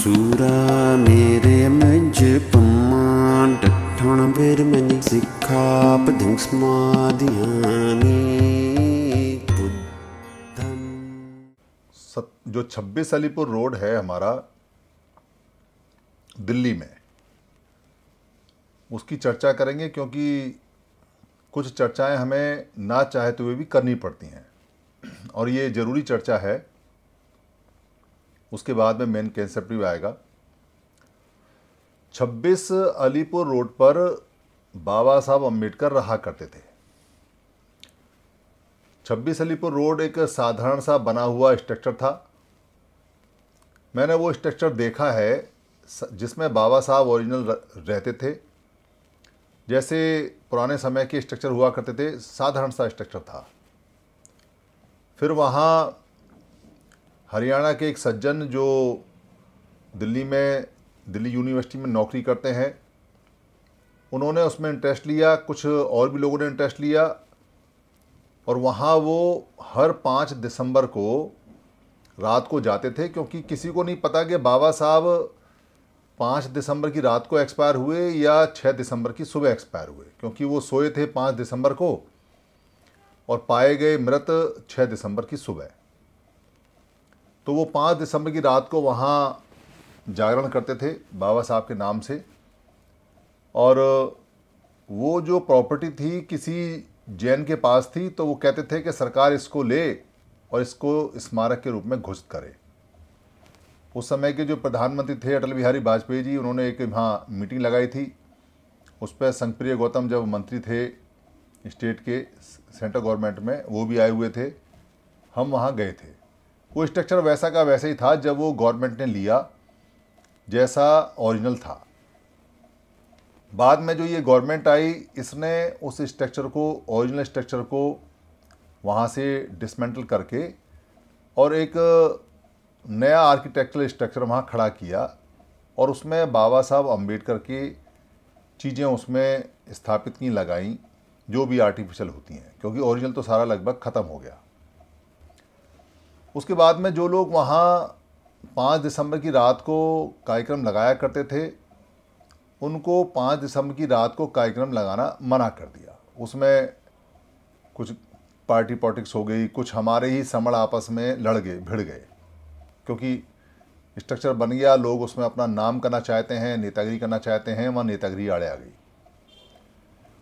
Mere menjepeman Datang bermenyi sikap pedang smadhyani Buddham सत, जो 26 Alipur road है हमारा दिल्ली में उसकी चर्चा करेंगे क्योंकि कुछ चर्चाएँ हमें ना चाहते हुए भी करनी पड़ती हैं। और ये ज़रूरी चर्चा है उसके बाद में मेन कंसेप्ट भी आएगा। 26 अलीपुर रोड पर बाबा साहब अंबेडकर रहा करते थे। 26 अलीपुर रोड एक साधारण सा बना हुआ स्ट्रक्चर था। मैंने वो स्ट्रक्चर देखा है जिसमें बाबा साहब ओरिजिनल रहते थे। जैसे पुराने समय के स्ट्रक्चर हुआ करते थे, साधारण सा स्ट्रक्चर था। फिर वहाँ हरियाणा के एक सज्जन जो दिल्ली में, दिल्ली यूनिवर्सिटी में नौकरी करते हैं, उन्होंने उसमें इंटरेस्ट लिया, कुछ और भी लोगों ने इंटरेस्ट लिया, और वहाँ वो हर पाँच दिसंबर को रात को जाते थे, क्योंकि किसी को नहीं पता कि बाबा साहब पाँच दिसंबर की रात को एक्सपायर हुए या छः दिसंबर की सुबह एक्सपायर हुए, क्योंकि वो सोए थे पाँच दिसंबर को, और पाए गए मृत छः दिसंबर की सुबह। तो वो पाँच दिसंबर की रात को वहाँ जागरण करते थे बाबा साहब के नाम से। और, वो जो प्रॉपर्टी थी किसी जैन के पास थी तो वो कहते थे कि सरकार इसको ले और इसको स्मारक के रूप में घोषित करे। उस समय के जो प्रधानमंत्री थे, अटल बिहारी वाजपेयी जी, उन्होंने एक वहाँ मीटिंग लगाई थी। उस पर संगप्रिय गौतम जब मंत्री थे स्टेट के, सेंट्रल गवर्नमेंट में, वो भी आए हुए थे। हम वहाँ गए थे। वो स्ट्रक्चर वैसा का वैसा ही था जब वो गवर्नमेंट ने लिया, जैसा ओरिजिनल था। बाद में जो ये गवर्नमेंट आई, इसने उस स्ट्रक्चर को, ओरिजिनल स्ट्रक्चर को वहाँ से डिसमेंटल करके और एक नया आर्किटेक्चरल स्ट्रक्चर वहाँ खड़ा किया और उसमें बाबा साहब अंबेडकर की चीज़ें उसमें स्थापित की, लगाई, जो भी आर्टिफिशियल होती हैं, क्योंकि ओरिजिनल तो सारा लगभग ख़त्म हो गया। उसके बाद में जो लोग वहाँ पाँच दिसंबर की रात को कार्यक्रम लगाया करते थे, उनको पाँच दिसंबर की रात को कार्यक्रम लगाना मना कर दिया। उसमें कुछ पार्टी पॉलिटिक्स हो गई, कुछ हमारे ही समण आपस में लड़ गए, भिड़ गए। क्योंकि स्ट्रक्चर बन गया, लोग उसमें अपना नाम करना चाहते हैं, नेतागिरी करना चाहते हैं, वहाँ नेतागिरी आड़े आ गई।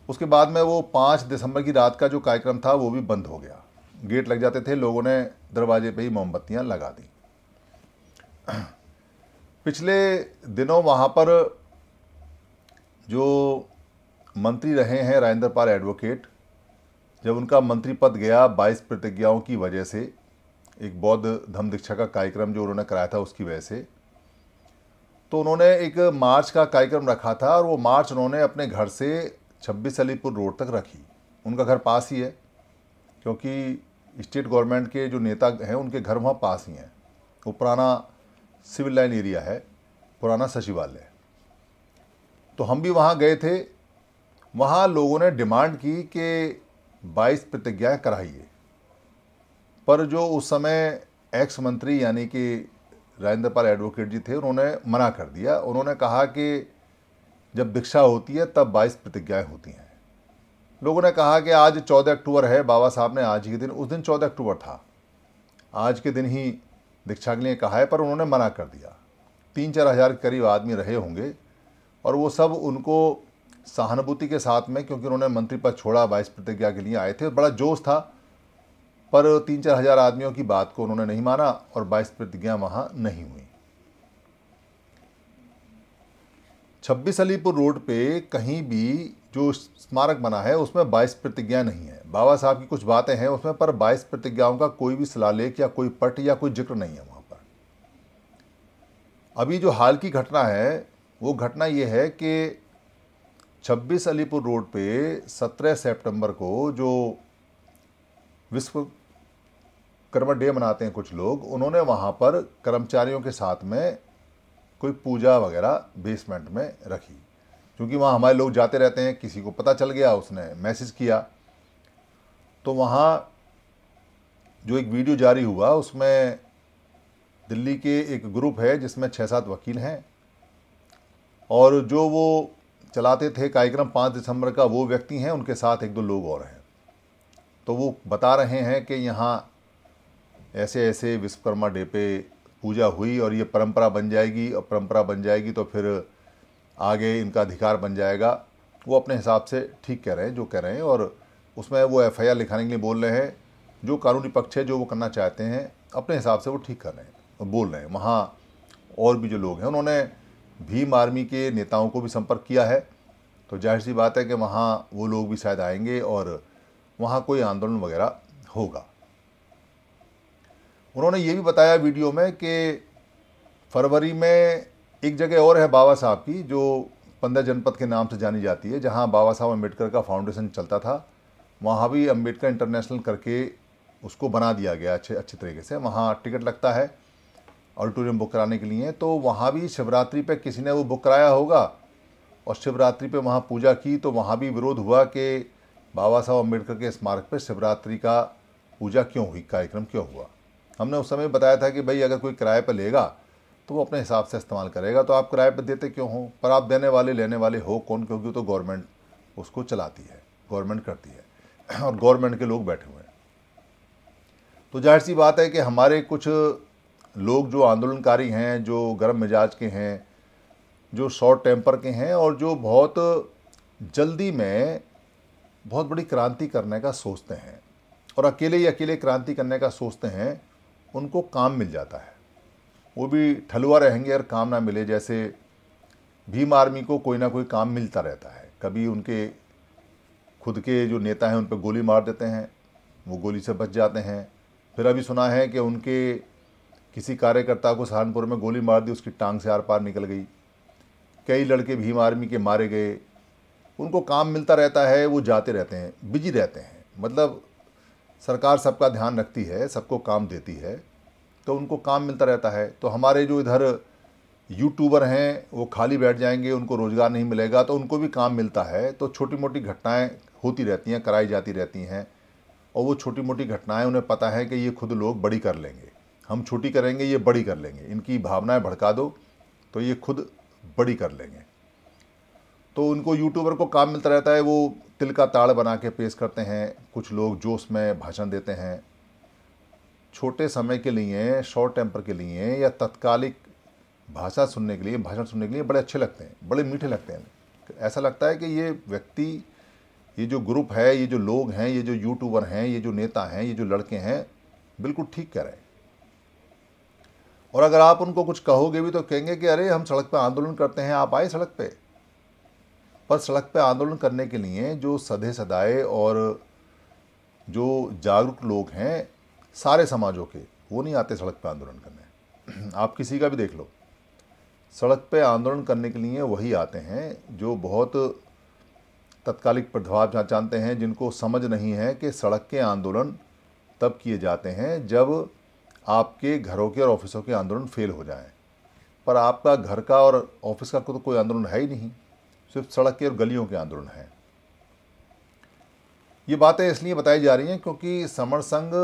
उसके बाद में वो पाँच दिसंबर की रात का जो कार्यक्रम था, वो भी बंद हो गया। गेट लग जाते थे, लोगों ने दरवाजे पे ही मोमबत्तियाँ लगा दी। पिछले दिनों वहाँ पर जो मंत्री रहे हैं राजेंद्र पाल एडवोकेट, जब उनका मंत्री पद गया बाईस प्रतिज्ञाओं की वजह से, एक बौद्ध धम्म दीक्षा का कार्यक्रम जो उन्होंने कराया था उसकी वजह से तो उन्होंने एक मार्च का कार्यक्रम रखा था और वो मार्च उन्होंने अपने घर से 26 अलीपुर रोड तक रखी। उनका घर पास ही है, क्योंकि स्टेट गवर्नमेंट के जो नेता हैं, उनके घर वहाँ पास ही हैं। वो पुराना सिविल लाइन एरिया है, पुराना सचिवालय। तो हम भी वहाँ गए थे। वहाँ लोगों ने डिमांड की कि 22 प्रतिज्ञाएँ कराइए। पर जो उस समय एक्स मंत्री यानी कि राजेंद्र पाल एडवोकेट जी थे, उन्होंने मना कर दिया। उन्होंने कहा कि जब दीक्षा होती है, तब 22 प्रतिज्ञाएँ होती हैं। लोगों ने कहा कि आज 14 अक्टूबर है, बाबा साहब ने आज ही के दिन, उस दिन 14 अक्टूबर था। आज के दिन ही दीक्षा के लिए कहा है, पर उन्होंने मना कर दिया। तीन चार हज़ार के करीब आदमी रहे होंगे, और वो सब उनको सहानुभूति के साथ में, क्योंकि उन्होंने मंत्री पद छोड़ा बाईस प्रतिज्ञा के लिए आए थे, बड़ा जोश था, पर तीन चार हज़ार आदमियों की बात को उन्होंने नहीं माना, और बाईस प्रतिज्ञा वहाँ नहीं हुई। छब्बीस अलीपुर रोड पे कहीं भी जो स्मारक बना है, उसमें बाईस प्रतिज्ञा नहीं है। बाबा साहब की कुछ बातें हैं, उसमें पर बाईस प्रतिज्ञाओं का कोई भी शिलालेख या कोई पट या कोई ज़िक्र नहीं है वहाँ पर। अभी जो हाल की घटना है, वो घटना ये है कि 26 अलीपुर रोड पे 17 सितंबर को जो विश्व कर्म डे मनाते हैं कुछ लोग, उन्होंने वहाँ पर कर्मचारियों के साथ में कोई पूजा वगैरह बेसमेंट में रखी। क्योंकि वहाँ हमारे लोग जाते रहते हैं, किसी को पता चल गया, उसने मैसेज किया। तो वहाँ जो एक वीडियो जारी हुआ, उसमें दिल्ली के एक ग्रुप है, जिसमें छः सात वकील हैं। और जो वो चलाते थे कार्यक्रम पाँच दिसंबर का, वो व्यक्ति हैं, उनके साथ एक दो लोग और हैं। तो वो बता रहे हैं कि यहाँ ऐसे ऐसे विश्वकर्मा डे पे पूजा हुई और ये परंपरा बन जाएगी, और परंपरा बन जाएगी तो फिर आगे इनका अधिकार बन जाएगा। वो अपने हिसाब से ठीक कह रहे हैं, जो कह रहे हैं, और उसमें वो एफआईआर लिखाने के लिए बोल रहे हैं। जो कानूनी पक्ष है, जो वो करना चाहते हैं, अपने हिसाब से वो ठीक कर रहे हैं और बोल रहे हैं। वहाँ और भी जो लोग हैं, उन्होंने भीम आर्मी के नेताओं को भी संपर्क किया है। तो ज़ाहिर सी बात है कि वहाँ वो लोग भी शायद आएँगे और वहाँ कोई आंदोलन वगैरह होगा। उन्होंने ये भी बताया वीडियो में कि फरवरी में एक जगह और है बाबा साहब की, जो पंद्रह जनपद के नाम से जानी जाती है, जहाँ बाबा साहब अंबेडकर का फाउंडेशन चलता था। वहाँ भी अंबेडकर इंटरनेशनल करके उसको बना दिया गया अच्छे अच्छे तरीके से। वहाँ टिकट लगता है ऑडिटोरियम बुक कराने के लिए। तो वहाँ भी शिवरात्रि पे किसी ने वो बुक कराया होगा, और शिवरात्रि पे वहाँ पूजा की तो वहाँ भी विरोध हुआ कि बाबा साहब अंबेडकर के स्मारक पर शिवरात्रि का पूजा क्यों हुई, कार्यक्रम क्यों हुआ? हमने उस समय बताया था कि भाई, अगर कोई किराए पर लेगा तो वो अपने हिसाब से इस्तेमाल करेगा। तो आप किराए पर देते क्यों हो? पर आप देने वाले, लेने वाले हो कौन? क्योंकि तो गवर्नमेंट उसको चलाती है, गवर्नमेंट करती है। और गवर्नमेंट के लोग बैठे हुए हैं। तो ज़ाहिर सी बात है कि हमारे कुछ लोग जो आंदोलनकारी हैं, जो गर्म मिजाज के हैं, जो शॉर्ट टेम्पर के हैं और जो बहुत जल्दी में बहुत बड़ी क्रांति करने का सोचते हैं और अकेले ही अकेले क्रांति करने का सोचते हैं, उनको काम मिल जाता है। वो भी ठलुआ रहेंगे और काम ना मिले, जैसे भीम आर्मी को कोई ना कोई काम मिलता रहता है। कभी उनके खुद के जो नेता हैं, उन पर गोली मार देते हैं, वो गोली से बच जाते हैं। फिर अभी सुना है कि उनके किसी कार्यकर्ता को सहारनपुर में गोली मार दी, उसकी टांग से आर पार निकल गई। कई लड़के भीम आर्मी के मारे गए। उनको काम मिलता रहता है, वो जाते रहते हैं, बिज़ी रहते हैं। मतलब सरकार सबका ध्यान रखती है, सबको काम देती है। तो उनको काम मिलता रहता है। तो हमारे जो इधर यूट्यूबर हैं, वो खाली बैठ जाएँगे, उनको रोज़गार नहीं मिलेगा तो उनको भी काम मिलता है। तो छोटी मोटी घटनाएँ होती रहती हैं, कराई जाती रहती हैं, और वो छोटी मोटी घटनाएँ, उन्हें पता है कि ये खुद लोग बड़ी कर लेंगे। हम छोटी करेंगे, ये बड़ी कर लेंगे। इनकी भावनाएँ भड़का दो तो ये खुद बड़ी कर लेंगे। तो उनको यूट्यूबर को काम मिलता रहता है, वो तिल का ताड़ बना के पेश करते हैं, कुछ लोग जोश में भाषण देते हैं। छोटे समय के लिए शॉर्ट टेम्पर के लिए या तत्कालिक भाषा सुनने के लिए, भाषण सुनने के लिए बड़े अच्छे लगते हैं, बड़े मीठे लगते हैं। ऐसा लगता है कि ये व्यक्ति, ये जो ग्रुप है, ये जो लोग हैं, ये जो यूट्यूबर हैं, ये जो नेता हैं, ये जो लड़के हैं, बिल्कुल ठीक कह रहे हैं। और अगर आप उनको कुछ कहोगे भी तो कहेंगे कि अरे, हम सड़क पर आंदोलन करते हैं, आप आए सड़क पे। पर सड़क पे आंदोलन करने के लिए जो सधे सदाए और जो जागरूक लोग हैं सारे समाजों के, वो नहीं आते सड़क पे आंदोलन करने। आप किसी का भी देख लो। सड़क पे आंदोलन करने के लिए वही आते हैं जो बहुत तत्कालिक प्रभाव जानते हैं, जिनको समझ नहीं है कि सड़क के आंदोलन तब किए जाते हैं जब आपके घरों के और ऑफिसों के आंदोलन फेल हो जाएँ। पर आपका घर का और ऑफ़िस का तो कोई आंदोलन है ही नहीं, सिर्फ़ सड़क के और गलियों के आंदोलन हैं। ये बातें इसलिए बताई जा रही हैं क्योंकि समर संघ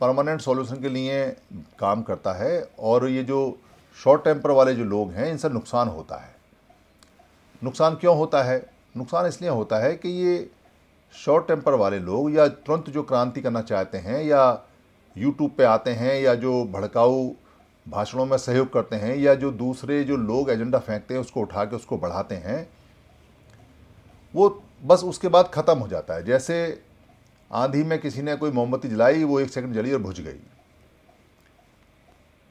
परमानेंट सॉल्यूशन के लिए काम करता है और ये जो शॉर्ट टेम्पर वाले जो लोग हैं, इनसे नुकसान होता है। नुकसान क्यों होता है? नुकसान इसलिए होता है कि ये शॉर्ट टेम्पर वाले लोग या तुरंत जो क्रांति करना चाहते हैं या यूट्यूब पे आते हैं या जो भड़काऊ भाषणों में सहयोग करते हैं या जो दूसरे जो लोग एजेंडा फेंकते हैं, उसको उठा के उसको बढ़ाते हैं, वो बस उसके बाद ख़त्म हो जाता है। जैसे आंधी में किसी ने कोई मोमबत्ती जलाई, वो एक सेकंड जली और बुझ गई।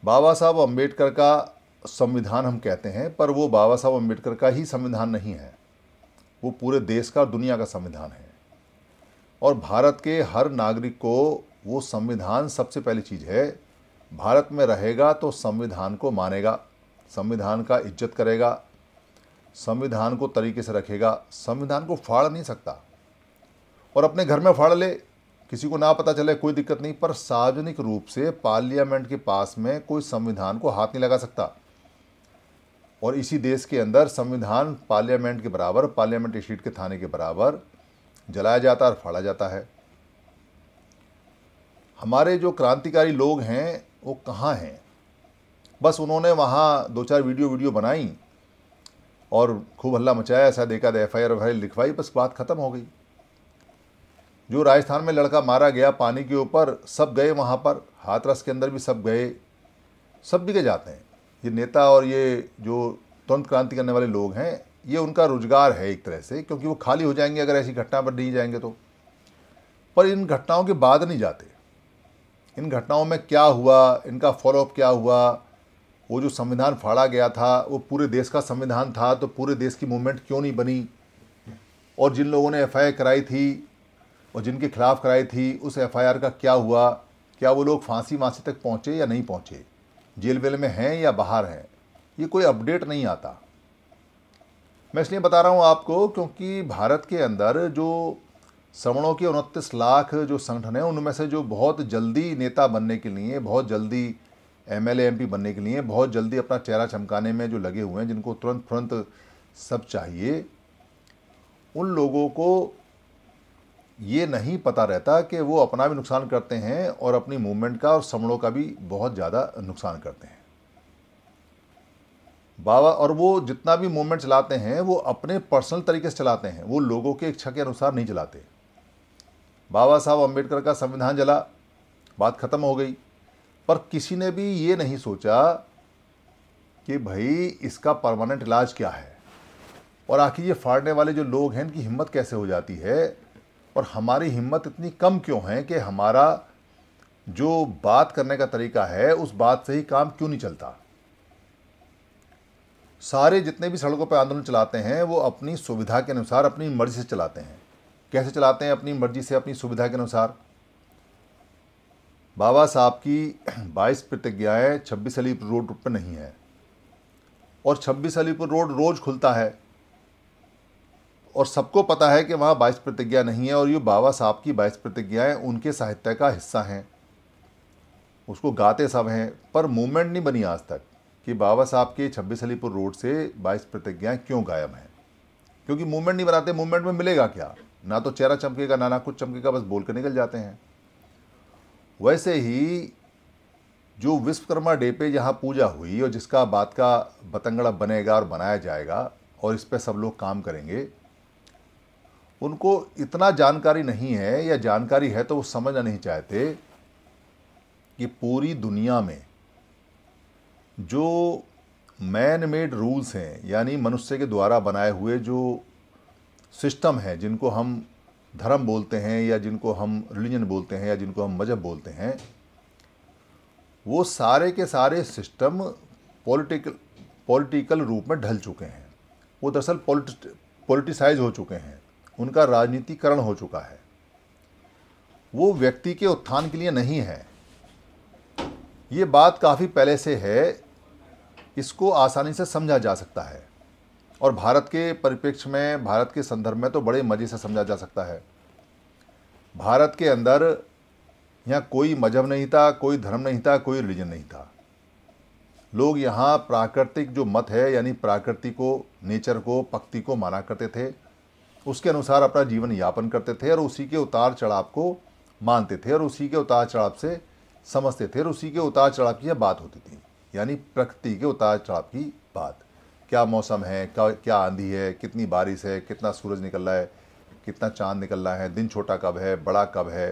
बाबा साहब अंबेडकर का संविधान हम कहते हैं, पर वो बाबा साहब अंबेडकर का ही संविधान नहीं है। वो पूरे देश का और दुनिया का संविधान है। और भारत के हर नागरिक को वो संविधान सबसे पहली चीज़ है, भारत में रहेगा तो संविधान को मानेगा, संविधान का इज़्ज़त करेगा, संविधान को तरीके से रखेगा, संविधान को फाड़ नहीं सकता। और अपने घर में फाड़ ले। किसी को ना पता चले, कोई दिक्कत नहीं। पर सार्वजनिक रूप से पार्लियामेंट के पास में कोई संविधान को हाथ नहीं लगा सकता। और इसी देश के अंदर संविधान पार्लियामेंट के बराबर, पार्लियामेंट स्ट्रीट के थाने के बराबर जलाया जाता और फाड़ा जाता है। हमारे जो क्रांतिकारी लोग हैं, वो कहाँ हैं? बस उन्होंने वहाँ दो चार वीडियो वीडियो बनाई और खूब हल्ला मचाया ऐसा देखा एफ़ आई आर लिखवाई, बस बात ख़त्म हो गई। जो राजस्थान में लड़का मारा गया पानी के ऊपर, सब गए वहाँ पर, हाथरस के अंदर भी सब गए, सब बिके जाते हैं। ये नेता और ये जो तुरंत क्रांति करने वाले लोग हैं, ये उनका रोज़गार है एक तरह से, क्योंकि वो खाली हो जाएँगे अगर ऐसी घटना पर नहीं जाएँगे तो। पर इन घटनाओं के बाद नहीं जाते। इन घटनाओं में क्या हुआ, इनका फॉलोअप क्या हुआ, वो जो संविधान फाड़ा गया था, वो पूरे देश का संविधान था तो पूरे देश की मूवमेंट क्यों नहीं बनी? और जिन लोगों ने एफआईआर कराई थी और जिनके खिलाफ कराई थी, उस एफआईआर का क्या हुआ? क्या वो लोग फांसी वांसी तक पहुँचे या नहीं पहुँचे? जेल वेल में हैं या बाहर हैं? ये कोई अपडेट नहीं आता। मैं इसलिए बता रहा हूँ आपको क्योंकि भारत के अंदर जो श्रवणों के उनतीस लाख जो संगठन हैं, उनमें से जो बहुत जल्दी नेता बनने के लिए, बहुत जल्दी एम एल बनने के लिए, बहुत जल्दी अपना चेहरा चमकाने में जो लगे हुए हैं, जिनको तुरंत तुरंत सब चाहिए, उन लोगों को ये नहीं पता रहता कि वो अपना भी नुकसान करते हैं और अपनी मूवमेंट का और समणों का भी बहुत ज़्यादा नुकसान करते हैं। बाबा, और वो जितना भी मूवमेंट चलाते हैं, वो अपने पर्सनल तरीके से चलाते हैं। वो लोगों के इच्छा के अनुसार नहीं चलाते। बाबा साहब अंबेडकर का संविधान जला, बात ख़त्म हो गई। पर किसी ने भी ये नहीं सोचा कि भाई इसका परमानेंट इलाज क्या है? और आखिर ये फाड़ने वाले जो लोग हैं, इनकी हिम्मत कैसे हो जाती है? और हमारी हिम्मत इतनी कम क्यों है कि हमारा जो बात करने का तरीका है, उस बात से ही काम क्यों नहीं चलता? सारे जितने भी सड़कों पर आंदोलन चलाते हैं, वो अपनी सुविधा के अनुसार अपनी मर्ज़ी से चलाते हैं। कैसे चलाते हैं? अपनी मर्ज़ी से, अपनी सुविधा के अनुसार। बाबा साहब की 22 प्रतिज्ञाएँ 26 अलीपुर रोड पर नहीं है। और 26 अलीपुर रोड रोज़ खुलता है। और सबको पता है कि वहाँ 22 प्रतिज्ञा नहीं है और ये बाबा साहब की बाईस प्रतिज्ञाएँ उनके साहित्य का हिस्सा हैं। उसको गाते सब हैं, पर मूवमेंट नहीं बनी आज तक कि बाबा साहब के छब्बीस अलीपुर रोड से बाईस प्रतिज्ञाएँ क्यों गायब हैं। क्योंकि मूवमेंट नहीं बनाते मूवमेंट में मिलेगा क्या? ना तो चेहरा चमकेगा, ना ना कुछ चमकेगा, बस बोल कर निकल जाते हैं। वैसे ही जो विश्वकर्मा डे पे जहाँ पूजा हुई और जिसका बात का बतंगड़ा बनेगा और बनाया जाएगा और इस पर सब लोग काम करेंगे उनको इतना जानकारी नहीं है या जानकारी है तो वो समझना नहीं चाहते कि पूरी दुनिया में जो मैन मेड रूल्स हैं, यानी मनुष्य के द्वारा बनाए हुए जो सिस्टम है, जिनको हम धर्म बोलते हैं या जिनको हम रिलीजन बोलते हैं या जिनको हम मज़हब बोलते हैं, वो सारे के सारे सिस्टम पॉलिटिकल पॉलिटिकल रूप में ढल चुके हैं। वो दरअसल पॉलिटिसाइज हो चुके हैं। उनका राजनीतिकरण हो चुका है। वो व्यक्ति के उत्थान के लिए नहीं है। ये बात काफ़ी पहले से है, इसको आसानी से समझा जा सकता है। और भारत के परिप्रेक्ष्य में, भारत के संदर्भ में तो बड़े मज़े से समझा जा सकता है। भारत के अंदर यहाँ कोई मज़हब नहीं था, कोई धर्म नहीं था, कोई रिलीजन नहीं था। लोग यहाँ प्राकृतिक जो मत है, यानी प्राकृति को नेचर को पक्ति को माना करते थे। उसके अनुसार अपना जीवन यापन करते थे और उसी के उतार चढ़ाव को मानते थे और उसी के उतार चढ़ाव से समझते थे और उसी के उतार चढ़ाव की यह बात होती थी, यानी प्रकृति के उतार चढ़ाव की बात। क्या मौसम है, क्या क्या आंधी है, कितनी बारिश है, कितना सूरज निकल रहा है, कितना चाँद निकल रहा है, दिन छोटा कब है, बड़ा कब है,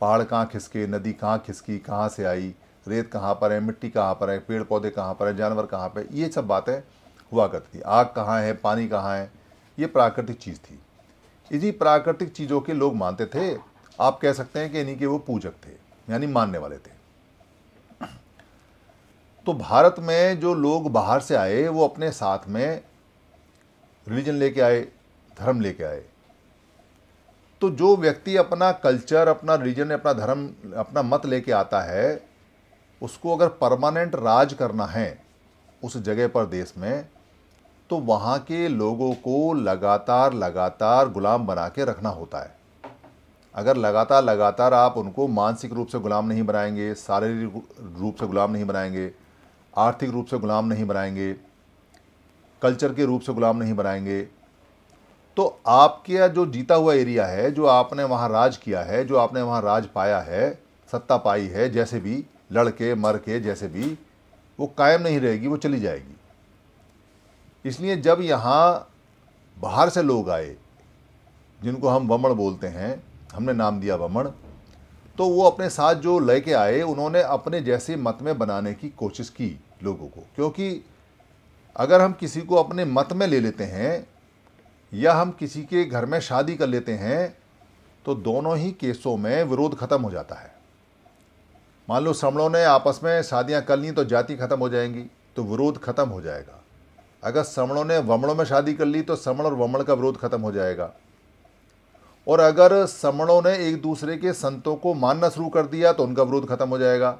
पहाड़ कहाँ खिसके, नदी कहाँ खिसकी, कहाँ से आई, रेत कहाँ पर है, मिट्टी कहाँ पर है पेड़ पौधे कहाँ पर है, जानवर कहाँ पर ये सब बातें हुआ करती थी। आग कहाँ है, पानी कहाँ है ये प्राकृतिक चीज़ थी। इसी प्राकृतिक चीज़ों के लोग मानते थे, आप कह सकते हैं कि इन्हीं के वो पूजक थे, यानी मानने वाले थे। तो भारत में जो लोग बाहर से आए, वो अपने साथ में रिलीजन लेके आए, धर्म लेके आए। तो जो व्यक्ति अपना कल्चर अपना रिलीजन अपना धर्म, अपना मत लेके आता है, उसको अगर परमानेंट राज करना है, उस जगह पर देश में तो वहाँ के लोगों को लगातार लगातार गुलाम बना के रखना होता है। अगर लगातार लगातार आप उनको मानसिक रूप से गुलाम नहीं बनाएँगे, शारीरिक रूप से गुलाम नहीं बनाएँगे, आर्थिक रूप से गुलाम नहीं बनाएँगे, कल्चर के रूप से गुलाम नहीं बनाएँगे तो आपके जो जीता हुआ एरिया है, जो आपने वहाँ राज किया है, जो आपने वहाँ राज पाया है, सत्ता पाई है, जैसे भी लड़के, मर के जैसे भी, वो कायम नहीं रहेगी, वो चली जाएगी। इसलिए जब यहाँ बाहर से लोग आए, जिनको हम वमण बोलते हैं, हमने नाम दिया वमण तो वो अपने साथ जो लेके आए, उन्होंने अपने जैसे मत में बनाने की कोशिश की लोगों को। क्योंकि अगर हम किसी को अपने मत में ले लेते हैं, या हम किसी के घर में शादी कर लेते हैं तो दोनों ही केसों में विरोध खत्म हो जाता है। मान लो श्रमणों ने आपस में शादियाँ कर ली तो जाति खत्म हो जाएँगी तो विरोध खत्म हो जाएगा। अगर श्रमणों ने वमणों में शादी कर ली तो श्रमण और वमण का विरोध खत्म हो जाएगा। और अगर श्रमणों ने एक दूसरे के संतों को मानना शुरू कर दिया तो उनका विरोध खत्म हो जाएगा।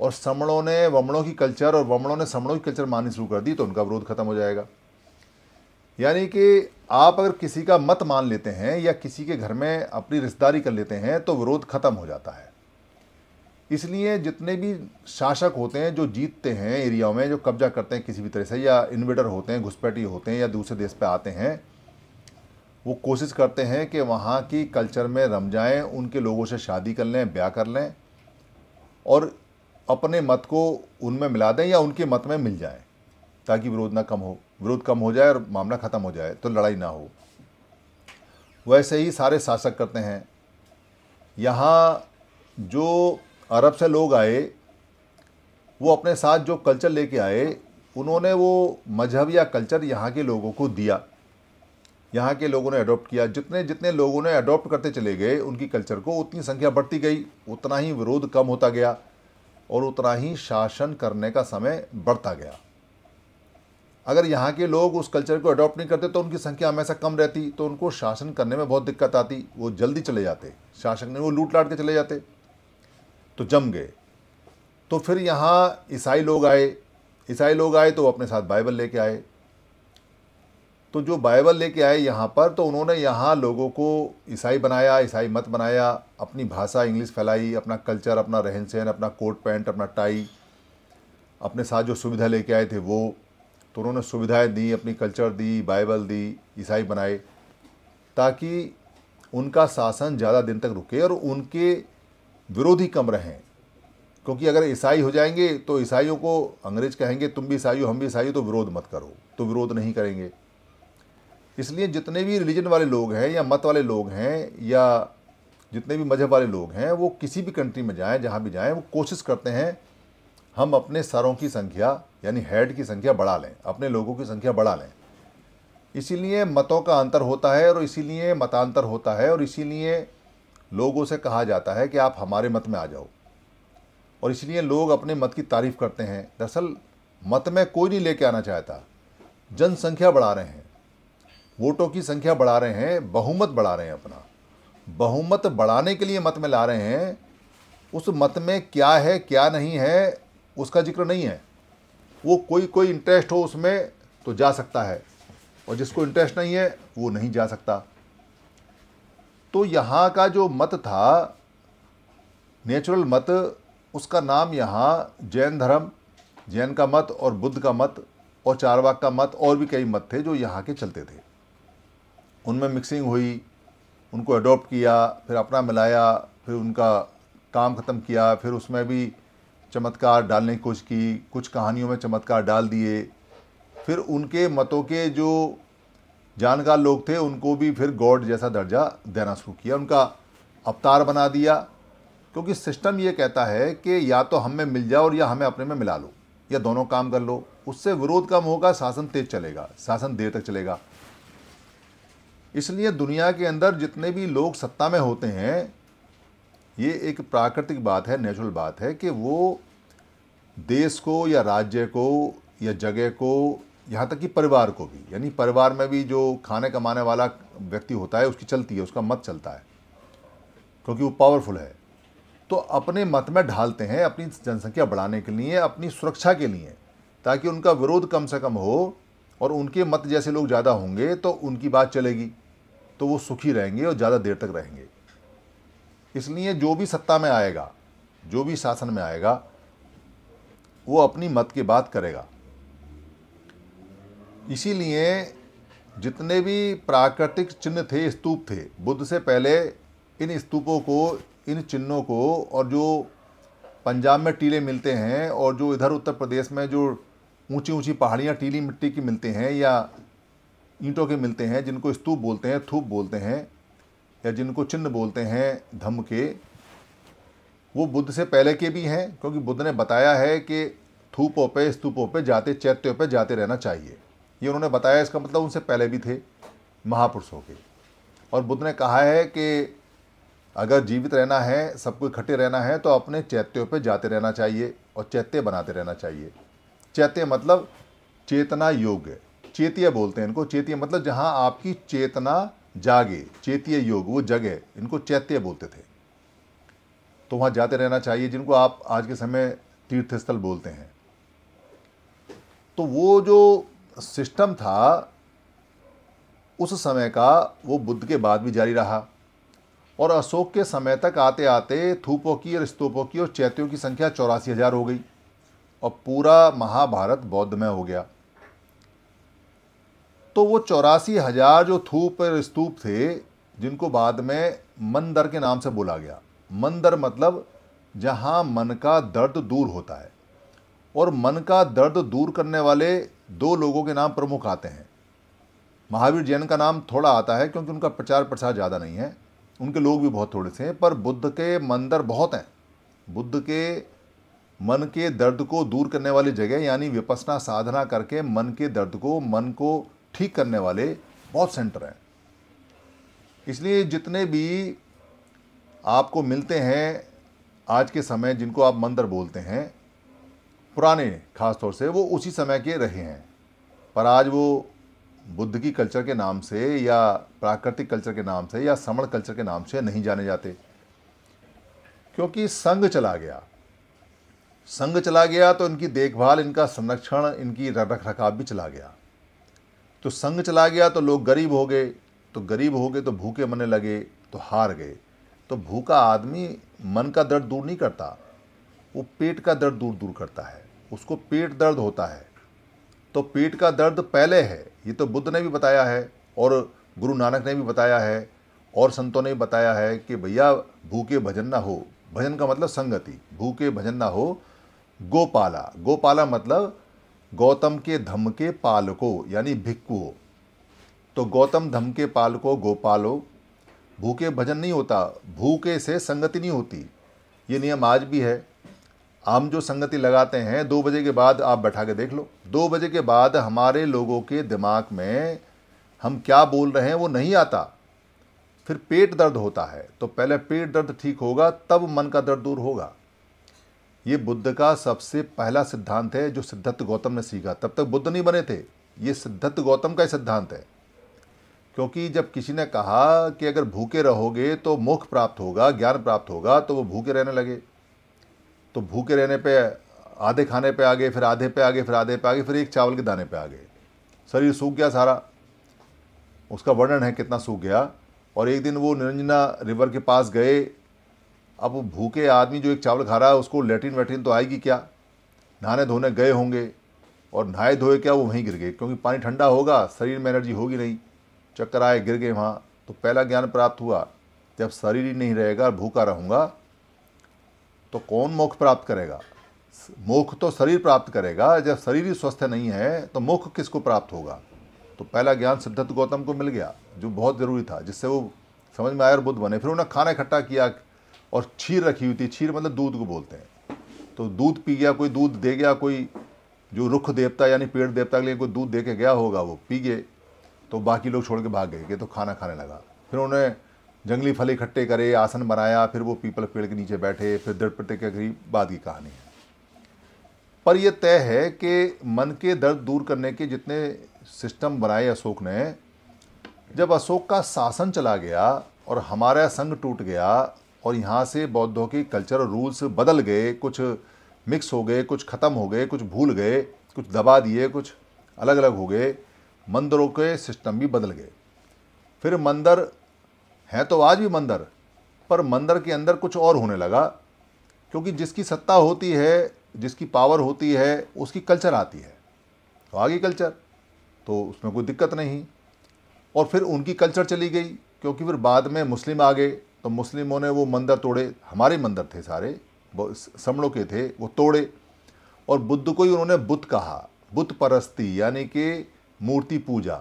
और श्रमणों ने वमणों की कल्चर और वमणों ने श्रमणों की कल्चर माननी शुरू कर दी तो उनका विरोध खत्म हो जाएगा। यानी कि आप अगर किसी का मत मान लेते हैं या किसी के घर में अपनी रिश्तेदारी कर लेते हैं तो विरोध खत्म हो जाता है। इसलिए जितने भी शासक होते हैं, जो जीतते हैं एरिया में, जो कब्जा करते हैं किसी भी तरह से, या इन्वेडर होते हैं, घुसपैठी होते हैं, या दूसरे देश पे आते हैं, वो कोशिश करते हैं कि वहाँ की कल्चर में रम जाएँ, उनके लोगों से शादी कर लें, ब्याह कर लें, और अपने मत को उनमें मिला दें, या उनके मत में मिल जाएँ, ताकि विरोध ना कम हो। विरोध कम हो जाए और मामला ख़त्म हो जाए तो लड़ाई ना हो। वैसे ही सारे शासक करते हैं। यहाँ जो अरब से लोग आए, वो अपने साथ जो कल्चर लेके आए, उन्होंने वो मज़हब या कल्चर यहाँ के लोगों को दिया। यहाँ के लोगों ने अडॉप्ट किया। जितने जितने लोगों ने अडॉप्ट करते चले गए, उनकी कल्चर को उतनी संख्या बढ़ती गई, उतना ही विरोध कम होता गया और उतना ही शासन करने का समय बढ़ता गया। अगर यहाँ के लोग उस कल्चर को अडॉप्ट नहीं करते तो उनकी संख्या हमेशा कम रहती तो उनको शासन करने में बहुत दिक्कत आती, वो जल्दी चले जाते। शासक ने वो लूट लाट के चले जाते। तो जम गए। तो फिर यहाँ ईसाई लोग आए। ईसाई लोग आए तो वो अपने साथ बाइबल लेके आए। तो जो बाइबल लेके आए यहाँ पर तो उन्होंने यहाँ लोगों को ईसाई बनाया, ईसाई मत बनाया, अपनी भाषा इंग्लिश फैलाई, अपना कल्चर, अपना रहन सहन अपना कोट, पैंट, अपना टाई, अपने साथ जो सुविधा लेके आए थे वो। तो उन्होंने सुविधाएँ दी, अपनी कल्चर दी, बाइबल दी, ईसाई बनाए, ताकि उनका शासन ज़्यादा दिन तक रुके और उनके विरोधी कम रहें। क्योंकि अगर ईसाई हो जाएँगे तो ईसाइयों को अंग्रेज़ कहेंगे, तुम भी ईसाई हो, हम भी ईसाई हो तो विरोध मत करो। तो विरोध नहीं करेंगे। इसलिए जितने भी रिलीजन वाले लोग हैं, या मत वाले लोग हैं, या जितने भी मज़हब वाले लोग हैं, वो किसी भी कंट्री में जाएँ, जहाँ भी जाएँ, वो कोशिश करते हैं, हम अपने सरों की संख्या, यानी हेड की संख्या बढ़ा लें, अपने लोगों की संख्या बढ़ा लें। इसीलिए मतों का अंतर होता है, और इसीलिए मतांतर होता है, और इसीलिए लोगों से कहा जाता है कि आप हमारे मत में आ जाओ। और इसलिए लोग अपने मत की तारीफ़ करते हैं। दरअसल, मत में कोई नहीं लेके आना चाहता। जनसंख्या बढ़ा रहे हैं। वोटों की संख्या बढ़ा रहे हैं, बहुमत बढ़ा रहे हैं अपना। बहुमत बढ़ाने के लिए मत में ला रहे हैं। उस मत में क्या है, क्या नहीं है, उसका ज़िक्र नहीं है। वो कोई कोई इंटरेस्ट हो उसमें तो जा सकता है। और जिसको इंटरेस्ट नहीं है, वो नहीं जा सकता। तो यहाँ का जो मत था नेचुरल मत, उसका नाम यहाँ जैन धर्म, जैन का मत और बुद्ध का मत और चारवाक का मत और भी कई मत थे जो यहाँ के चलते थे। उनमें मिक्सिंग हुई, उनको अडॉप्ट किया, फिर अपना मिलाया, फिर उनका काम ख़त्म किया, फिर उसमें भी चमत्कार डालने की कोशिश की, कुछ कहानियों में चमत्कार डाल दिए। फिर उनके मतों के जो जानकार लोग थे, उनको भी फिर गॉड जैसा दर्जा देना शुरू किया, उनका अवतार बना दिया। क्योंकि सिस्टम ये कहता है कि या तो हम में मिल जाओ और या हमें अपने में मिला लो, या दोनों काम कर लो। उससे विरोध कम होगा, शासन तेज चलेगा, शासन देर तक चलेगा। इसलिए दुनिया के अंदर जितने भी लोग सत्ता में होते हैं, ये एक प्राकृतिक बात है, नेचुरल बात है कि वो देश को या राज्य को या जगह को यहाँ तक कि परिवार को भी, यानी परिवार में भी जो खाने कमाने वाला व्यक्ति होता है, उसकी चलती है, उसका मत चलता है, क्योंकि वो पावरफुल है। तो अपने मत में ढालते हैं अपनी जनसंख्या बढ़ाने के लिए, अपनी सुरक्षा के लिए, ताकि उनका विरोध कम से कम हो और उनके मत जैसे लोग ज़्यादा होंगे तो उनकी बात चलेगी तो वो सुखी रहेंगे और ज़्यादा देर तक रहेंगे। इसलिए जो भी सत्ता में आएगा, जो भी शासन में आएगा, वो अपनी मत की बात करेगा। इसीलिए जितने भी प्राकृतिक चिन्ह थे, स्तूप थे, बुद्ध से पहले इन स्तूपों को, इन चिन्हों को और जो पंजाब में टीले मिलते हैं और जो इधर उत्तर प्रदेश में जो ऊँची ऊँची पहाड़ियाँ टीली मिट्टी की मिलते हैं या ईंटों के मिलते हैं, जिनको स्तूप बोलते हैं, थूप बोलते हैं या जिनको चिन्ह बोलते हैं धम के, वो बुद्ध से पहले के भी हैं, क्योंकि बुद्ध ने बताया है कि थूपों पे, स्तूपों पे जाते, चैत्यों पे जाते रहना चाहिए। ये उन्होंने बताया, इसका मतलब उनसे पहले भी थे, महापुरुषों के और बुद्ध ने कहा है कि अगर जीवित रहना है सबको इकट्ठे रहना है तो अपने चैत्यों पे जाते रहना चाहिए और चैत्य बनाते रहना चाहिए। चैत्य मतलब चेतना योग्य चेतिया बोलते हैं इनको। चेतिया मतलब जहाँ आपकी चेतना जागे, चेतीय योग, वो जगह इनको चैत्य बोलते थे। तो वहाँ जाते रहना चाहिए, जिनको आप आज के समय तीर्थस्थल बोलते हैं। तो वो जो सिस्टम था, उस समय का वो बुद्ध के बाद भी जारी रहा। और अशोक के समय तक आते आते थूपों की और स्तूपों की और चैत्यों की संख्या चौरासी हज़ार हो गई और पूरा महाभारत बौद्ध में हो गया। तो वो चौरासी हज़ार जो थूप और स्तूप थे, जिनको बाद में मंदर के नाम से बोला गया। मंदर मतलब जहाँ मन का दर्द दूर होता है। और मन का दर्द दूर करने वाले दो लोगों के नाम प्रमुख आते हैं। महावीर जैन का नाम थोड़ा आता है क्योंकि उनका प्रचार प्रसार ज़्यादा नहीं है। उनके लोग भी बहुत थोड़े से हैं, पर बुद्ध के मंदिर बहुत हैं। बुद्ध के मन के दर्द को दूर करने वाली जगह, यानी विपसना साधना करके मन के दर्द को, मन को ठीक करने वाले बहुत सेंटर हैं। इसलिए जितने भी आपको मिलते हैं आज के समय जिनको आप मंदिर बोलते हैं पुराने, खास तौर से, वो उसी समय के रहे हैं। पर आज वो बुद्ध की कल्चर के नाम से या प्राकृतिक कल्चर के नाम से या समण कल्चर के नाम से नहीं जाने जाते। क्योंकि संघ चला गया। संघ चला गया तो इनकी देखभाल, इनका संरक्षण, इनकी रख रखाव भी चला गया। तो संघ चला गया तो लोग गरीब हो गए। तो गरीब हो गए तो भूखे मरने लगे तो हार गए। तो भूखा आदमी मन का दर्द दूर नहीं करता। वो पेट का दर्द दूर दूर करता है। उसको पेट दर्द होता है। तो पेट का दर्द पहले है, ये तो बुद्ध ने भी बताया है और गुरु नानक ने भी बताया है और संतों ने भी बताया है कि भैया, भूखे भजन ना हो। भजन का मतलब संगति, भूखे भजन ना हो। गोपाला गोपाला मतलब गौतम के धम के पालको, यानी भिक्खु हो तो गौतम धम के पालको, गोपालो, भूखे भजन नहीं होता। भूखे से संगति नहीं होती। ये नियम आज भी है। हम जो संगति लगाते हैं, दो बजे के बाद आप बैठा के देख लो। दो बजे के बाद हमारे लोगों के दिमाग में हम क्या बोल रहे हैं वो नहीं आता। फिर पेट दर्द होता है तो पहले पेट दर्द ठीक होगा, तब मन का दर्द दूर होगा। ये बुद्ध का सबसे पहला सिद्धांत है जो सिद्धार्थ गौतम ने सीखा। तब तक बुद्ध नहीं बने थे। ये सिद्धार्थ गौतम का ही सिद्धांत है। क्योंकि जब किसी ने कहा कि अगर भूखे रहोगे तो मुख प्राप्त होगा, ज्ञान प्राप्त होगा तो वो भूखे रहने लगे। तो भूखे रहने पे, आधे खाने पे आ गए, फिर आधे पे आ गए, फिर आधे पे आ गए, फिर एक चावल के दाने पे आ गए। शरीर सूख गया सारा। उसका वर्णन है कितना सूख गया। और एक दिन वो निरंजना रिवर के पास गए। अब भूखे आदमी जो एक चावल खा रहा है, उसको लेटिन वेटिन तो आएगी क्या? नहाने धोने गए होंगे। और नहाए धोए क्या, वो वहीं गिर गए। क्योंकि पानी ठंडा होगा, शरीर में एनर्जी होगी नहीं। चक्कर आए, गिर गए वहाँ। तो पहला ज्ञान प्राप्त हुआ, जब शरीर ही नहीं रहेगा, भूखा रहूँगा तो कौन मोक्ष प्राप्त करेगा? मोक्ष तो शरीर प्राप्त करेगा। जब शरीर ही स्वस्थ नहीं है तो मोक्ष किसको प्राप्त होगा? तो पहला ज्ञान सिद्धार्थ गौतम को मिल गया, जो बहुत ज़रूरी था, जिससे वो समझ में आया और बुद्ध बने। फिर उन्होंने खाना इकट्ठा किया और छीर रखी हुई थी। छीर मतलब दूध को बोलते हैं। तो दूध पी गया, कोई दूध दे गया, कोई जो रुख देवता, यानी पेड़ देवता के लिए कोई दूध दे के गया होगा, वो पी गए। तो बाकी लोग छोड़ के भाग गए कि तो खाना खाने लगा। फिर उन्होंने जंगली फल इकट्ठे करे, आसन बनाया, फिर वो पीपल पेड़ के नीचे बैठे, फिर दृढ़ प्रतिज्ञा करी बाद की कहानी है। पर यह तय है कि मन के दर्द दूर करने के जितने सिस्टम बनाए अशोक ने, जब अशोक का शासन चला गया और हमारा संघ टूट गया और यहाँ से बौद्धों की कल्चर रूल्स बदल गए, कुछ मिक्स हो गए, कुछ ख़त्म हो गए, कुछ भूल गए, कुछ दबा दिए, कुछ अलग अलग हो गए, मंदिरों के सिस्टम भी बदल गए। फिर मंदिर है तो आज भी मंदिर, पर मंदिर के अंदर कुछ और होने लगा, क्योंकि जिसकी सत्ता होती है, जिसकी पावर होती है, उसकी कल्चर आती है। तो आगे कल्चर तो उसमें कोई दिक्कत नहीं। और फिर उनकी कल्चर चली गई, क्योंकि फिर बाद में मुस्लिम आ गए तो मुस्लिमों ने वो मंदिर तोड़े, हमारे मंदिर थे सारे, वो समणों के थे, वो तोड़े। और बुद्ध को ही उन्होंने बुद्ध कहा, बुद्ध परस्ती, यानी कि मूर्ति पूजा।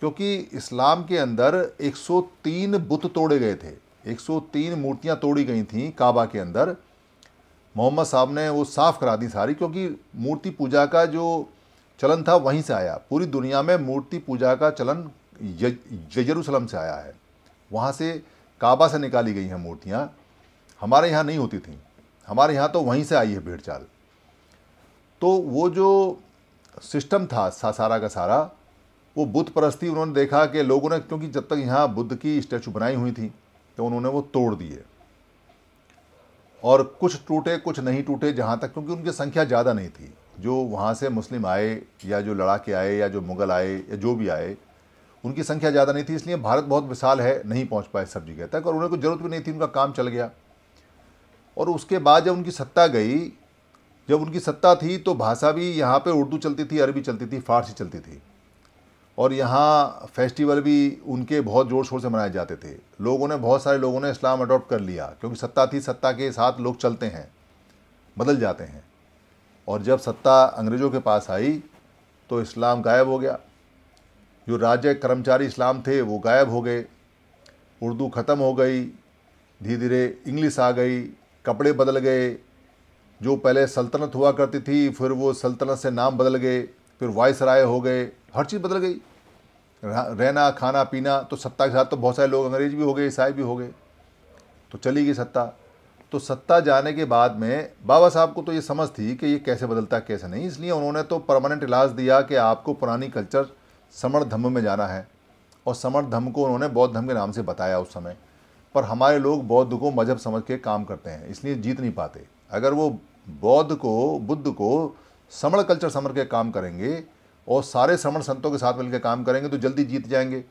क्योंकि इस्लाम के अंदर 103 बुत तोड़े गए थे। 103 मूर्तियाँ तोड़ी गई थीं काबा के अंदर। मोहम्मद साहब ने वो साफ़ करा दी सारी, क्योंकि मूर्ति पूजा का जो चलन था वहीं से आया। पूरी दुनिया में मूर्ति पूजा का चलन यरूशलम से आया है। वहाँ से काबा से निकाली गई हैं मूर्तियाँ। हमारे यहाँ नहीं होती थी। हमारे यहाँ तो वहीं से आई है भीड़ चाल तो वो जो सिस्टम था सा, सारा का सारा वो बुद्ध परस्ती उन्होंने देखा कि लोगों ने, क्योंकि जब तक यहाँ बुद्ध की स्टैचू बनाई हुई थी तो उन्होंने वो तोड़ दिए। और कुछ टूटे, कुछ नहीं टूटे जहाँ तक, क्योंकि उनकी संख्या ज़्यादा नहीं थी। जो वहाँ से मुस्लिम आए, या जो लड़ाके आए, या जो मुग़ल आए, या जो भी आए, उनकी संख्या ज़्यादा नहीं थी, इसलिए भारत बहुत विशाल है, नहीं पहुँच पाए सब जगह तक, और उन्हें कोई ज़रूरत भी नहीं थी, उनका काम चल गया। और उसके बाद जब उनकी सत्ता गई, जब उनकी सत्ता थी तो भाषा भी यहाँ पे उर्दू चलती थी, अरबी चलती थी, फारसी चलती थी। और यहाँ फेस्टिवल भी उनके बहुत ज़ोर शोर से मनाए जाते थे। लोगों ने बहुत सारे लोगों ने इस्लाम अडॉप्ट कर लिया, क्योंकि सत्ता थी, सत्ता के साथ लोग चलते हैं, बदल जाते हैं। और जब सत्ता अंग्रेज़ों के पास आई तो इस्लाम गायब हो गया। जो राज्य कर्मचारी इस्लाम थे, वो गायब हो गए। उर्दू ख़त्म हो गई धीरे धीरे इंग्लिश आ गई, कपड़े बदल गए। जो पहले सल्तनत हुआ करती थी, फिर वो सल्तनत से नाम बदल गए, फिर वाइस राय हो गए, हर चीज़ बदल गई। रहना, खाना, पीना तो सत्ता के साथ तो बहुत सारे लोग, अंग्रेज़ भी हो गए, ईसाई भी हो गए तो चली गई सत्ता। तो सत्ता जाने के बाद में बाबा साहब को तो ये समझ थी कि ये कैसे बदलता कैसे नहीं, इसलिए उन्होंने तो परमानेंट इलाज दिया कि आपको पुरानी कल्चर समण धम्म में जाना है, और समण धम्म को उन्होंने बौद्ध धम्म के नाम से बताया उस समय। पर हमारे लोग बौद्ध को मज़हब समझ के काम करते हैं, इसलिए जीत नहीं पाते। अगर वो बौद्ध को, बुद्ध को समण कल्चर समझ के काम करेंगे और सारे समण संतों के साथ मिलकर काम करेंगे तो जल्दी जीत जाएँगे।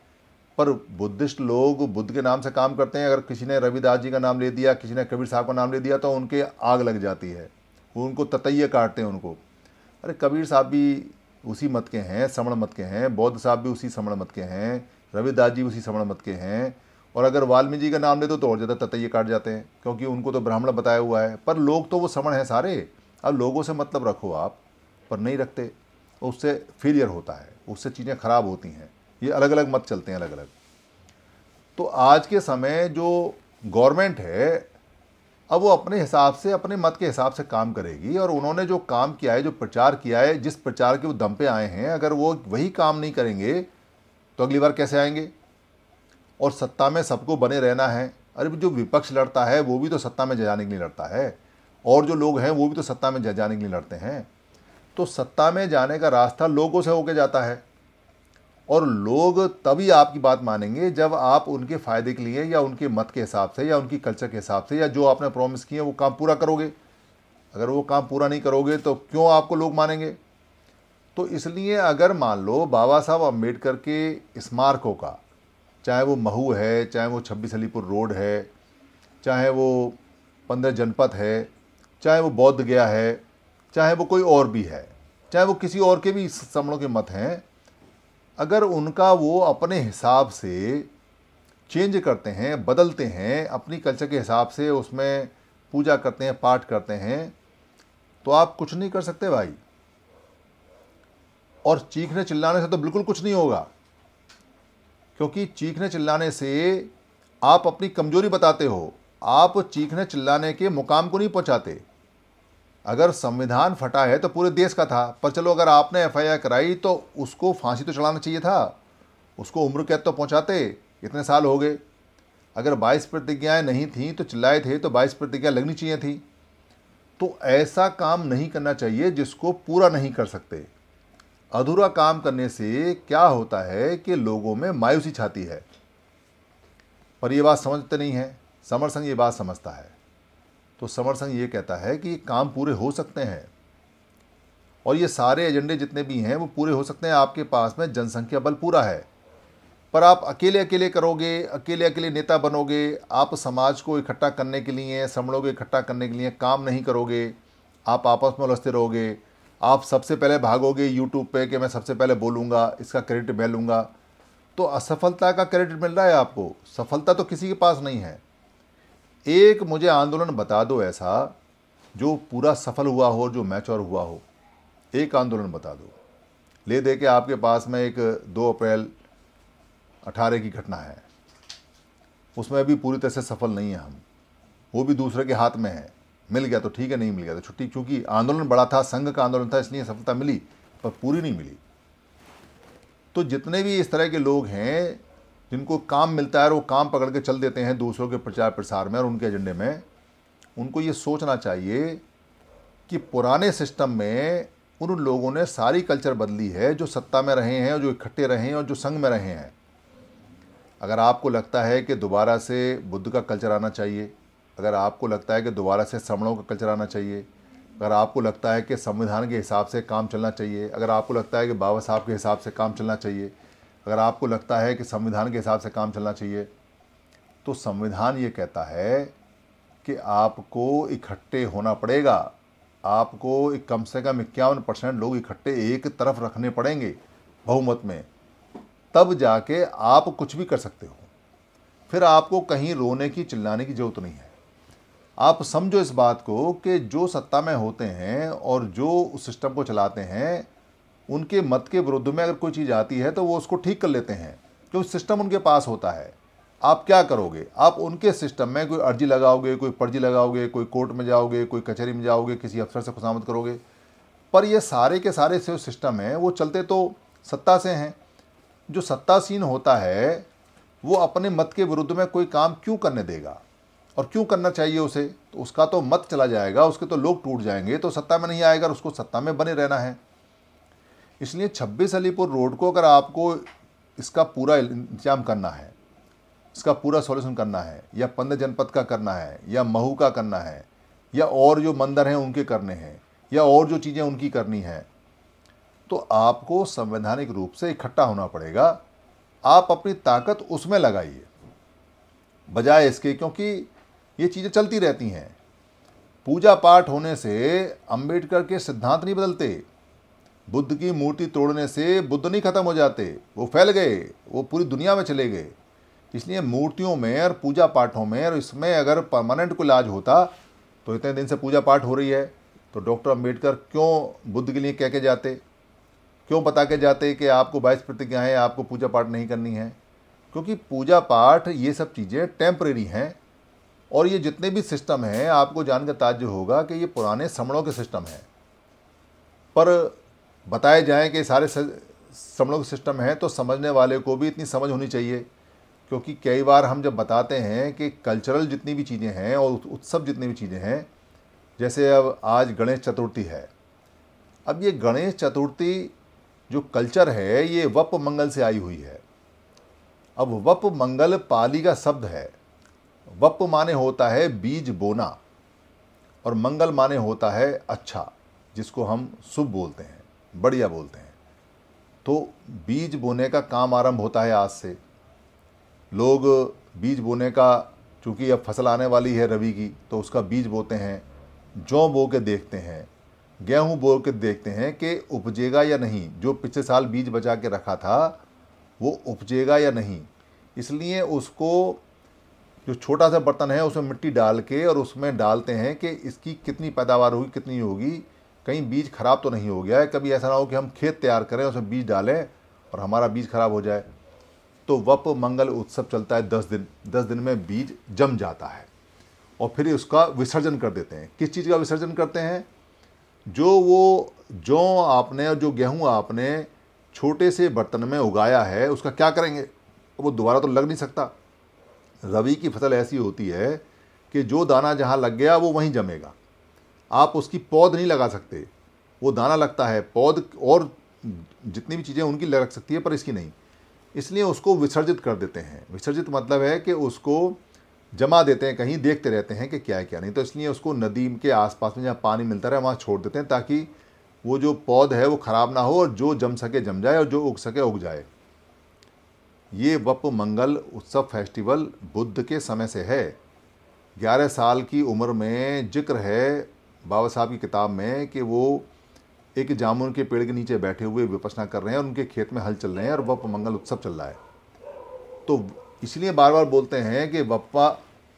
पर बुद्धिस्ट लोग बुद्ध के नाम से काम करते हैं। अगर किसी ने रविदास जी का नाम ले दिया, किसी ने कबीर साहब का नाम ले दिया तो उनके आग लग जाती है। उनको ततैये काटते हैं उनको। अरे कबीर साहब भी उसी मत के हैं समण मत के हैं। बौद्ध साहब भी उसी समण मत के हैं। रविदास जी उसी समण मत के हैं। और अगर वाल्मीकि जी का नाम ले दो तो और ज़्यादा ततैये काट जाते हैं, क्योंकि उनको तो ब्राह्मण बताया हुआ है। पर लोग तो वो समण हैं सारे। अब लोगों से मतलब रखो आप, पर नहीं रखते। उससे फेलियर होता है, उससे चीज़ें ख़राब होती हैं। ये अलग अलग मत चलते हैं अलग अलग तो आज के समय जो गवर्नमेंट है, अब वो अपने हिसाब से, अपने मत के हिसाब से काम करेगी और उन्होंने जो काम किया है, जो प्रचार किया है, जिस प्रचार के वो दम पे आए हैं, अगर वो वही काम नहीं करेंगे तो अगली बार कैसे आएँगे? और सत्ता में सबको बने रहना है। अरे, जो विपक्ष लड़ता है, वो भी तो सत्ता में जाने के लिए लड़ता है। और जो लोग हैं, वो भी तो सत्ता में जाने के लिए लड़ते हैं। तो सत्ता में जाने का रास्ता लोगों से होके जाता है। और लोग तभी आपकी बात मानेंगे जब आप उनके फ़ायदे के लिए या उनके मत के हिसाब से या उनकी कल्चर के हिसाब से या जो आपने प्रॉमिस किए वो काम पूरा करोगे। अगर वो काम पूरा नहीं करोगे तो क्यों आपको लोग मानेंगे? तो इसलिए अगर मान लो बाबा साहब अंबेडकर के स्मारकों का, चाहे वो महू है, चाहे वो छब्बीस अलीपुर रोड है, चाहे वो पंद्रह जनपद है, चाहे वो बौद्ध गया है चाहे वो कोई और भी है, चाहे वो किसी और के भी समणों के मत हैं, अगर उनका वो अपने हिसाब से चेंज करते हैं, बदलते हैं, अपनी कल्चर के हिसाब से उसमें पूजा करते हैं, पाठ करते हैं तो आप कुछ नहीं कर सकते भाई। और चीखने चिल्लाने से तो बिल्कुल कुछ नहीं होगा, क्योंकि चीखने चिल्लाने से आप अपनी कमज़ोरी बताते हो, आप चीखने चिल्लाने के मुकाम को नहीं पहुंचाते। अगर संविधान फटा है तो पूरे देश का था, पर चलो अगर आपने एफ़ कराई तो उसको फांसी तो चढ़ाना चाहिए था। उसको उम्र कैद तो पहुंचाते, इतने साल हो गए। अगर बाईस प्रतिज्ञाएँ नहीं थी तो चिल्लाए थे तो बाईस प्रतिज्ञा लगनी चाहिए थी। तो ऐसा काम नहीं करना चाहिए जिसको पूरा नहीं कर सकते। अधूरा काम करने से क्या होता है कि लोगों में मायूसी छाती है। पर यह बात समझते नहीं है समर संघ ये बात समझता है। तो समर संघ ये कहता है कि काम पूरे हो सकते हैं। और ये सारे एजेंडे जितने भी हैं, वो पूरे हो सकते हैं। आपके पास में जनसंख्या बल पूरा है। पर आप अकेले अकेले करोगे, अकेले अकेले नेता बनोगे, आप समाज को इकट्ठा करने के लिए समड़ों को इकट्ठा करने के लिए काम नहीं करोगे, आप आपस में उलझते रहोगे, आप सबसे पहले भागोगे यूट्यूब पे कि मैं सबसे पहले बोलूँगा, इसका क्रेडिट मैं लूँगा। तो असफलता का क्रेडिट मिल रहा है आपको? सफलता तो किसी के पास नहीं है। एक मुझे आंदोलन बता दो ऐसा, जो पूरा सफल हुआ हो, जो मैच्योर हुआ हो। एक आंदोलन बता दो। ले दे के आपके पास में एक दो अप्रैल अठारह की घटना है। उसमें भी पूरी तरह से सफल नहीं है हम। वो भी दूसरे के हाथ में है। मिल गया तो ठीक है, नहीं मिल गया तो छुट्टी। क्योंकि आंदोलन बड़ा था, संघ का आंदोलन था, इसलिए सफलता मिली, पर पूरी नहीं मिली। तो जितने भी इस तरह के लोग हैं जिनको काम मिलता है वो काम पकड़ के चल देते हैं दूसरों के प्रचार प्रसार में और उनके एजेंडे में, उनको ये सोचना चाहिए कि पुराने सिस्टम में उन लोगों ने सारी कल्चर बदली है जो सत्ता में रहे हैं और जो इकट्ठे रहे हैं और जो संघ में रहे हैं। अगर आपको लगता है कि दोबारा से बुद्ध का कल्चर आना चाहिए, अगर आपको लगता है कि दोबारा से श्रमणों का कल्चर आना चाहिए, अगर आपको लगता है कि संविधान के हिसाब से काम चलना चाहिए, अगर आपको लगता है कि बाबा साहब के हिसाब से काम चलना चाहिए अगर आपको लगता है कि संविधान के हिसाब से काम चलना चाहिए तो संविधान ये कहता है कि आपको इकट्ठे होना पड़ेगा। आपको कम से कम इक्यावन परसेंट लोग इकट्ठे एक तरफ़ रखने पड़ेंगे बहुमत में। तब जाके आप कुछ भी कर सकते हो। फिर आपको कहीं रोने की, चिल्लाने की ज़रूरत नहीं है। आप समझो इस बात को कि जो सत्ता में होते हैं और जो उस सिस्टम को चलाते हैं उनके मत के विरुद्ध में अगर कोई चीज़ आती है तो वो उसको ठीक कर लेते हैं, क्योंकि सिस्टम उनके पास होता है। आप क्या करोगे? आप उनके सिस्टम में कोई अर्जी लगाओगे, कोई पर्जी लगाओगे, कोई कोर्ट में जाओगे, कोई कचहरी में जाओगे, किसी अफसर से खुशामद करोगे? पर ये सारे के सारे जो सिस्टम हैं वो चलते तो सत्ता से हैं। जो सत्तासीन होता है, वो अपने मत के विरुद्ध में कोई काम क्यों करने देगा? और क्यों करना चाहिए उसे? तो उसका तो मत चला जाएगा, उसके तो लोग टूट जाएँगे तो सत्ता में नहीं आएगा उसको सत्ता में बने रहना है। इसलिए छब्बीस अलीपुर रोड को अगर आपको इसका पूरा इंतज़ाम करना है, इसका पूरा सॉल्यूशन करना है, या पंद्रह जनपद का करना है, या महू का करना है, या और जो मंदिर हैं उनके करने हैं, या और जो चीज़ें उनकी करनी है तो आपको संवैधानिक रूप से इकट्ठा होना पड़ेगा। आप अपनी ताकत उसमें लगाइए, बजाय इसके, क्योंकि ये चीज़ें चलती रहती हैं। पूजा पाठ होने से अंबेडकर के सिद्धांत नहीं बदलते। बुद्ध की मूर्ति तोड़ने से बुद्ध नहीं खत्म हो जाते। वो फैल गए, वो पूरी दुनिया में चले गए। इसलिए मूर्तियों में और पूजा पाठों में और इसमें अगर परमानेंट कोई इलाज होता तो इतने दिन से पूजा पाठ हो रही है। तो डॉक्टर अंबेडकर क्यों बुद्ध के लिए कह के जाते? क्यों बता के जाते कि आपको बाईस प्रतिज्ञा है, आपको पूजा पाठ नहीं करनी है? क्योंकि पूजा पाठ, ये सब चीज़ें टेम्परेरी हैं और ये जितने भी सिस्टम हैं, आपको जानकर ताज्य होगा कि ये पुराने समणों के सिस्टम हैं। पर बताए जाएँ कि सारे समणों के सिस्टम हैं तो समझने वाले को भी इतनी समझ होनी चाहिए। क्योंकि कई बार हम जब बताते हैं कि कल्चरल जितनी भी चीज़ें हैं और उत्सव जितनी भी चीज़ें हैं, जैसे अब आज गणेश चतुर्थी है। अब ये गणेश चतुर्थी जो कल्चर है, ये वप मंगल से आई हुई है। अब वप मंगल पाली का शब्द है। वप माने होता है बीज बोना और मंगल माने होता है अच्छा जिसको हम शुभ बोलते हैं। बढ़िया बोलते हैं। तो बीज बोने का काम आरंभ होता है आज से। लोग बीज बोने का, चूँकि अब फ़सल आने वाली है रवि की तो उसका बीज बोते हैं, जौ बो के देखते हैं, गेहूँ बो के देखते हैं कि उपजेगा या नहीं। जो पिछले साल बीज बचा के रखा था, वो उपजेगा या नहीं। इसलिए उसको जो छोटा सा बर्तन है, उसमें मिट्टी डाल के और उसमें डालते हैं कि इसकी कितनी पैदावार होगी, कितनी होगी कहीं बीज खराब तो नहीं हो गया है, कभी ऐसा ना हो कि हम खेत तैयार करें उसमें बीज डालें और हमारा बीज खराब हो जाए। तो वप मंगल उत्सव चलता है दस दिन दस दिन में बीज जम जाता है और फिर उसका विसर्जन कर देते हैं। किस चीज़ का विसर्जन करते हैं? जो वो, जौ आपने, जो गेहूँ आपने छोटे से बर्तन में उगाया है, उसका क्या करेंगे? वो दोबारा तो लग नहीं सकता। रवि की फ़सल ऐसी होती है कि जो दाना जहाँ लग गया, वो वहीं जमेगा। आप उसकी पौध नहीं लगा सकते। वो दाना लगता है, पौध और जितनी भी चीज़ें उनकी लग सकती है, पर इसकी नहीं। इसलिए उसको विसर्जित कर देते हैं। विसर्जित मतलब है कि उसको जमा देते हैं, कहीं देखते रहते हैं कि क्या है, क्या नहीं। तो इसलिए उसको नदी के आसपास में जहाँ पानी मिलता रहे, वहाँ छोड़ देते हैं ताकि वो जो पौध है वो ख़राब ना हो और जो जम सके जम जाए और जो उग सके उग जाए। ये वप मंगल उत्सव फेस्टिवल बुद्ध के समय से है। ग्यारह साल की उम्र में ज़िक्र है बाबा साहब की किताब में कि वो एक जामुन के पेड़ के नीचे बैठे हुए विपसना कर रहे हैं और उनके खेत में हल चल रहे हैं और वप मंगल उत्सव चल रहा है। तो इसलिए बार बार बोलते हैं कि वप्पा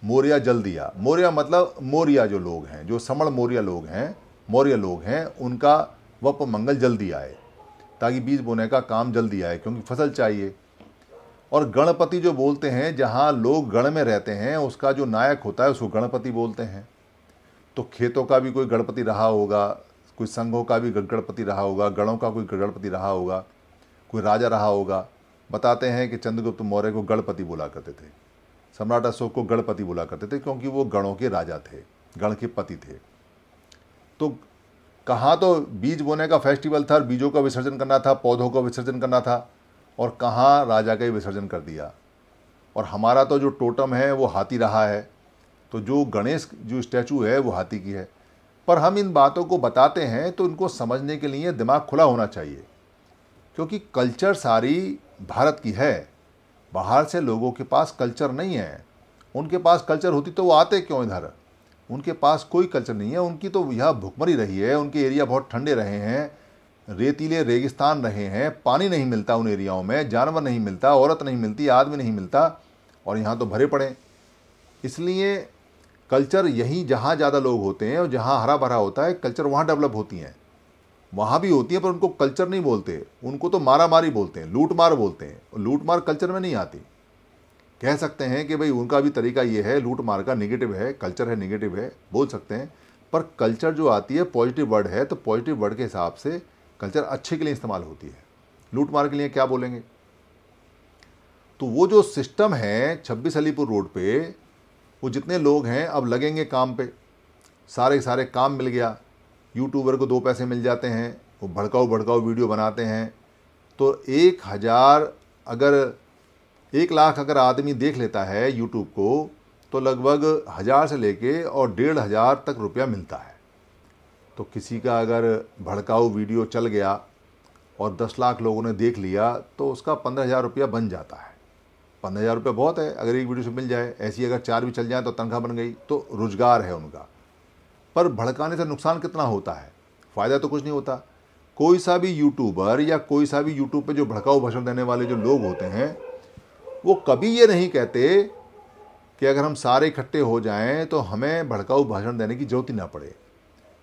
मोरिया जल दिया मोरिया मतलब मोरिया जो लोग हैं, जो समण मोरिया लोग हैं, मौर्य लोग हैं, उनका वप मंगल जल्दी आए, ताकि बीज बोने का काम जल्दी आए, क्योंकि फ़सल चाहिए। और गणपति जो बोलते हैं, जहाँ लोग गण में रहते हैं, उसका जो नायक होता है, उसको गणपति बोलते हैं। तो खेतों का भी कोई गणपति रहा होगा, कोई संघों का भी गणपति रहा होगा, गणों का कोई गणपति रहा होगा, कोई राजा रहा होगा, बताते हैं कि चंद्रगुप्त मौर्य को गणपति बोला करते थे। सम्राट अशोक को गणपति बोला करते थे क्योंकि वो गणों के राजा थे, गण के पति थे। तो कहाँ तो बीज बोने का फेस्टिवल था, बीजों का विसर्जन करना था, पौधों का विसर्जन करना था, और कहाँ राजा का ही विसर्जन कर दिया। और हमारा तो जो टोटम है, वो हाथी रहा है। तो जो गणेश जो स्टैचू है, वो हाथी की है। पर हम इन बातों को बताते हैं तो इनको समझने के लिए दिमाग खुला होना चाहिए। क्योंकि कल्चर सारी भारत की है। बाहर से लोगों के पास कल्चर नहीं है। उनके पास कल्चर होती तो वो आते क्यों इधर? उनके पास कोई कल्चर नहीं है। उनकी तो यह भुखमरी रही है। उनके एरिया बहुत ठंडे रहे हैं। रेतीले रेगिस्तान रहे हैं। पानी नहीं मिलता उन एरियाओं में। जानवर नहीं मिलता। औरत नहीं मिलती। आदमी नहीं मिलता। और यहाँ तो भरे पड़े इसलिए कल्चर यहीं जहाँ ज़्यादा लोग होते हैं और जहाँ हरा भरा होता है, कल्चर वहाँ डेवलप होती हैं। वहाँ भी होती हैं पर उनको कल्चर नहीं बोलते। उनको तो मारा मारी बोलते हैं लूट मार बोलते हैं और लूट मार कल्चर में नहीं आती। कह सकते हैं कि भाई उनका भी तरीका ये है लूट मार का निगेटिव है, कल्चर है निगेटिव है, बोल सकते हैं। पर कल्चर जो आती है, पॉजिटिव वर्ड है तो पॉजिटिव वर्ड के हिसाब से कल्चर अच्छे के लिए इस्तेमाल होती है। लूट मार के लिए क्या बोलेंगे? तो वो जो सिस्टम है छब्बीस अलीपुर रोड पे वो जितने लोग हैं, अब लगेंगे काम पे। सारे सारे काम मिल गया। यूट्यूबर को दो पैसे मिल जाते हैं, वो भड़काऊ भड़काऊ वीडियो बनाते हैं। तो एक हज़ार अगर, एक लाख अगर आदमी देख लेता है यूट्यूब को तो लगभग हज़ार से लेके और डेढ़ हज़ार तक रुपया मिलता है। तो किसी का अगर भड़काऊ वीडियो चल गया और दस लाख लोगों ने देख लिया तो उसका पंद्रह हज़ार रुपया बन जाता है। पंद्रह हज़ार रुपये बहुत है, अगर एक वीडियो से मिल जाए, ऐसी अगर चार भी चल जाए तो तनख्वाह बन गई तो रोज़गार है उनका। पर भड़काने से नुकसान कितना होता है? फ़ायदा तो कुछ नहीं होता। कोई सा भी यूट्यूबर या कोई सा भी यूट्यूब पे जो भड़काऊ भाषण देने वाले जो लोग होते हैं, वो कभी ये नहीं कहते कि अगर हम सारे इकट्ठे हो जाएँ तो हमें भड़काऊ भाषण देने की ज़रूरत ही ना पड़े।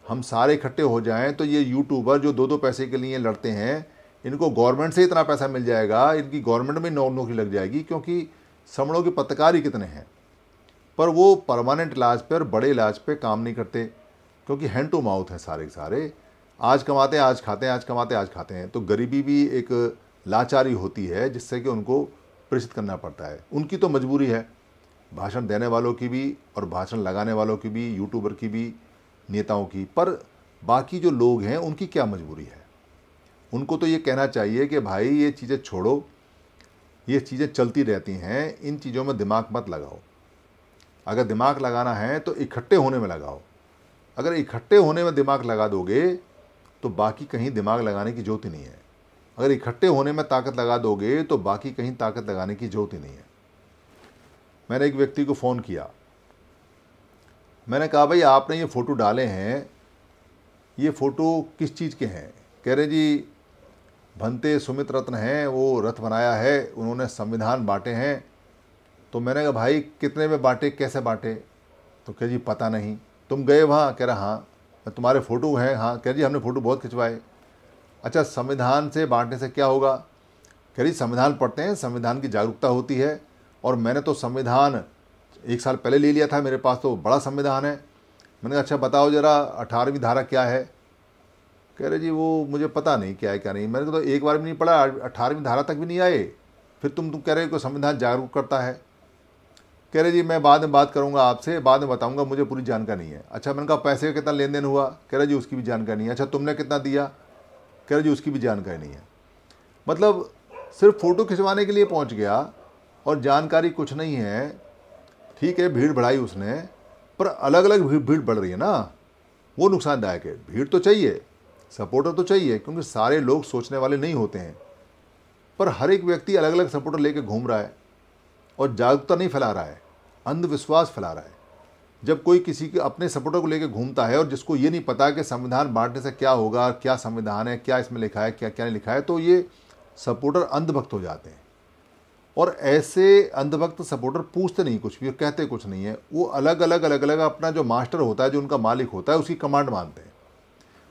हम सारे इकट्ठे हो जाएँ तो ये यूट्यूबर जो दो दो पैसे के लिए लड़ते हैं इनको गवर्नमेंट से इतना पैसा मिल जाएगा, इनकी गवर्नमेंट में नौ नौकरी लग जाएगी, क्योंकि समणों के पत्रकार ही कितने हैं। पर वो परमानेंट इलाज पर बड़े इलाज पे काम नहीं करते, क्योंकि हैंड टू माउथ हैं सारे के सारे। आज कमाते हैं, आज खाते हैं, आज कमाते हैं, आज खाते हैं। तो गरीबी भी एक लाचारी होती है, जिससे कि उनको प्रेषित करना पड़ता है। उनकी तो मजबूरी है। भाषण देने वालों की भी और भाषण लगाने वालों की भी यूट्यूबर की भी, नेताओं की। पर बाकी जो लोग हैं, उनकी क्या मजबूरी है? उनको तो ये कहना चाहिए कि भाई, ये चीज़ें छोड़ो, ये चीज़ें चलती रहती हैं, इन चीज़ों में दिमाग मत लगाओ। अगर दिमाग लगाना है तो इकट्ठे होने में लगाओ। अगर इकट्ठे होने में दिमाग लगा दोगे तो बाकी कहीं दिमाग लगाने की ज़रूरत ही नहीं है। अगर इकट्ठे होने में ताकत लगा दोगे तो बाकी कहीं ताकत लगाने की ज़रूरत ही नहीं है। मैंने एक व्यक्ति को फ़ोन किया। मैंने कहा, भाई, आपने ये फ़ोटो डाले हैं, ये फ़ोटो किस चीज़ के हैं? कह रहे, जी भंते सुमित रत्न हैं, वो रथ बनाया है, उन्होंने संविधान बांटे हैं। तो मैंने कहा, भाई, कितने में बांटे, कैसे बांटे? तो कह, जी, पता नहीं। तुम गए वहाँ? कह रहा हाँ। तुम्हारे फ़ोटो हैं? हाँ। कह जी, हमने फ़ोटो बहुत खिंचवाए। अच्छा संविधान से बांटने से क्या होगा? कह रही, संविधान पढ़ते हैं, संविधान की जागरूकता होती है। और मैंने तो संविधान एक साल पहले ले लिया था मेरे पास तो बड़ा संविधान है। मैंने कहा अच्छा बताओ ज़रा, अठारहवीं धारा क्या है? कह रहे, जी, वो मुझे पता नहीं क्या है, क्या नहीं मैंने तो एक बार भी नहीं पढ़ा अठारहवीं धारा तक भी नहीं आए। फिर तुम तुम कह रहे हो संविधान जागरूक करता है। कह रहे, जी, मैं बाद में बात करूँगा आपसे, बाद में बताऊँगा, मुझे पूरी जानकारी नहीं है। अच्छा मैंने कहा, पैसे का कितना लेन देन हुआ? कह रहे, जी, उसकी भी जानकारी नहीं है। अच्छा तुमने कितना दिया? कह रहे, जी, उसकी भी जानकारी नहीं है। मतलब सिर्फ़ फ़ोटो खिंचवाने के लिए पहुँच गया और जानकारी कुछ नहीं है। ठीक है, भीड़ बढ़ाई उसने, पर अलग अलग भीड़ बढ़ रही है ना। वो नुकसानदायक है। भीड़ तो चाहिए। सपोर्टर तो चाहिए, क्योंकि सारे लोग सोचने वाले नहीं होते हैं। पर हर एक व्यक्ति अलग अलग सपोर्टर लेके घूम रहा है और जागरूकता नहीं फैला रहा है, अंधविश्वास फैला रहा है। जब कोई किसी के अपने सपोर्टर को लेकर घूमता है और जिसको ये नहीं पता कि संविधान बांटने से क्या होगा, क्या संविधान है, क्या इसमें लिखा है, क्या क्या नहीं लिखा है तो ये सपोर्टर अंधभक्त हो जाते हैं। और ऐसे अंधभक्त सपोर्टर पूछते नहीं कुछ भी कहते कुछ नहीं है। वो अलग अलग अलग अलग अपना जो मास्टर होता है, जो उनका मालिक होता है, उसकी कमांड मानते हैं।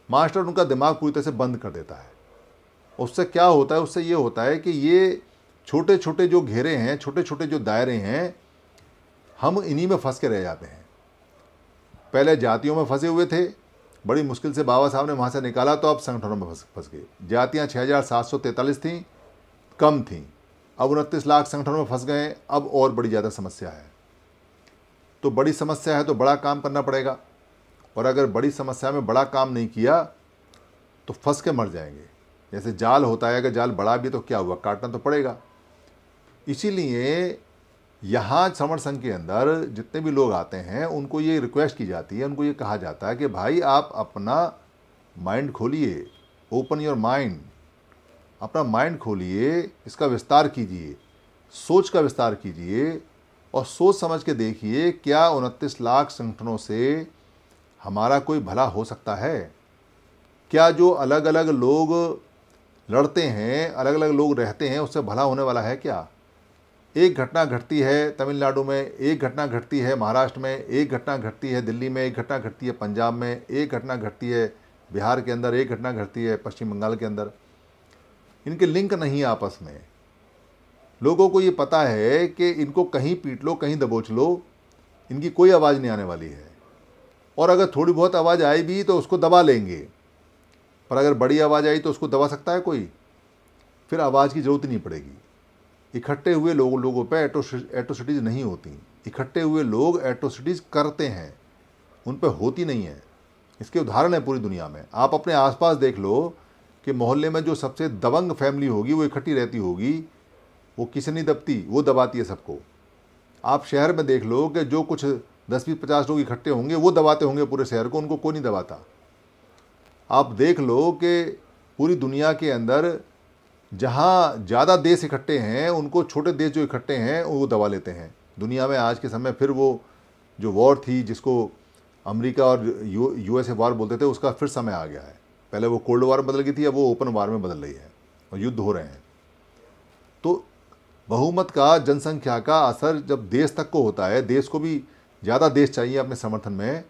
मास्टर उनका दिमाग पूरी तरह से बंद कर देता है। उससे क्या होता है? उससे ये होता है कि ये छोटे छोटे जो घेरे हैं छोटे छोटे जो दायरे हैं, हम इन्हीं में फंस के रह जाते हैं। पहले जातियों में फंसे हुए थे, बड़ी मुश्किल से बाबा साहब ने वहाँ से निकाला तो अब संगठनों में फंस फंस गए। जातियाँ छः हज़ार सात सौ तैंतालीस थीं, कम थीं। अब उनतीस लाख संगठनों में फंस गए, अब और बड़ी ज़्यादा समस्या है। तो बड़ी समस्या है तो बड़ा काम करना पड़ेगा। और अगर बड़ी समस्या में बड़ा काम नहीं किया तो फंस के मर जाएँगे। जैसे जाल होता है, अगर जाल बड़ा भी तो क्या हुआ? काटना तो पड़ेगा। इसीलिए यहाँ समर संघ के अंदर जितने भी लोग आते हैं, उनको ये रिक्वेस्ट की जाती है, उनको ये कहा जाता है कि भाई, आप अपना माइंड खोलिए। ओपन योर माइंड अपना माइंड खोलिए, इसका विस्तार कीजिए। सोच का विस्तार कीजिए और सोच समझ के देखिए क्या उनतीस लाख संगठनों से हमारा कोई भला हो सकता है? क्या जो अलग अलग लोग लड़ते हैं अलग अलग लोग रहते हैं, उससे भला होने वाला है क्या? एक घटना घटती है तमिलनाडु में, एक घटना घटती है महाराष्ट्र में, एक घटना घटती है दिल्ली में, एक घटना घटती है पंजाब में, एक घटना घटती है बिहार के अंदर, एक घटना घटती है पश्चिम बंगाल के अंदर। इनके लिंक नहीं आपस में। लोगों को ये पता है कि इनको कहीं पीट लो, कहीं दबोच लो, इनकी कोई आवाज़ नहीं आने वाली है। और अगर थोड़ी बहुत आवाज़ आई भी तो उसको दबा लेंगे। पर अगर बड़ी आवाज़ आई तो उसको दबा सकता है कोई? फिर आवाज़ की ज़रूरत नहीं पड़ेगी। इकट्ठे हुए लोग, लोगों पर एट्रोसिटीज़ नहीं होती। इकट्ठे हुए लोग एट्रोसिटीज़ करते हैं। उन पर होती नहीं है। इसके उदाहरण है पूरी दुनिया में। आप अपने आसपास देख लो कि मोहल्ले में जो सबसे दबंग फैमिली होगी, वो इकट्ठी रहती होगी, वो किसी नहीं दबती? वो दबाती है सबको। आप शहर में देख लो कि जो कुछ दस बीस पचास लोग इकट्ठे होंगे, वो दबाते होंगे पूरे शहर को, उनको कोई नहीं दबाता। आप देख लो कि पूरी दुनिया के अंदर जहाँ ज़्यादा देश इकट्ठे हैं, उनको छोटे देश जो इकट्ठे हैं, वो दबा लेते हैं। दुनिया में आज के समय फिर वो जो वॉर थी, जिसको अमेरिका और यू, यूएसए वार बोलते थे, उसका फिर समय आ गया है। पहले वो कोल्ड वार में बदल गई थी, अब वो ओपन वार में बदल रही है और युद्ध हो रहे हैं। तो बहुमत का, जनसंख्या का असर जब देश तक को होता है, देश को भी ज़्यादा देश चाहिए अपने समर्थन में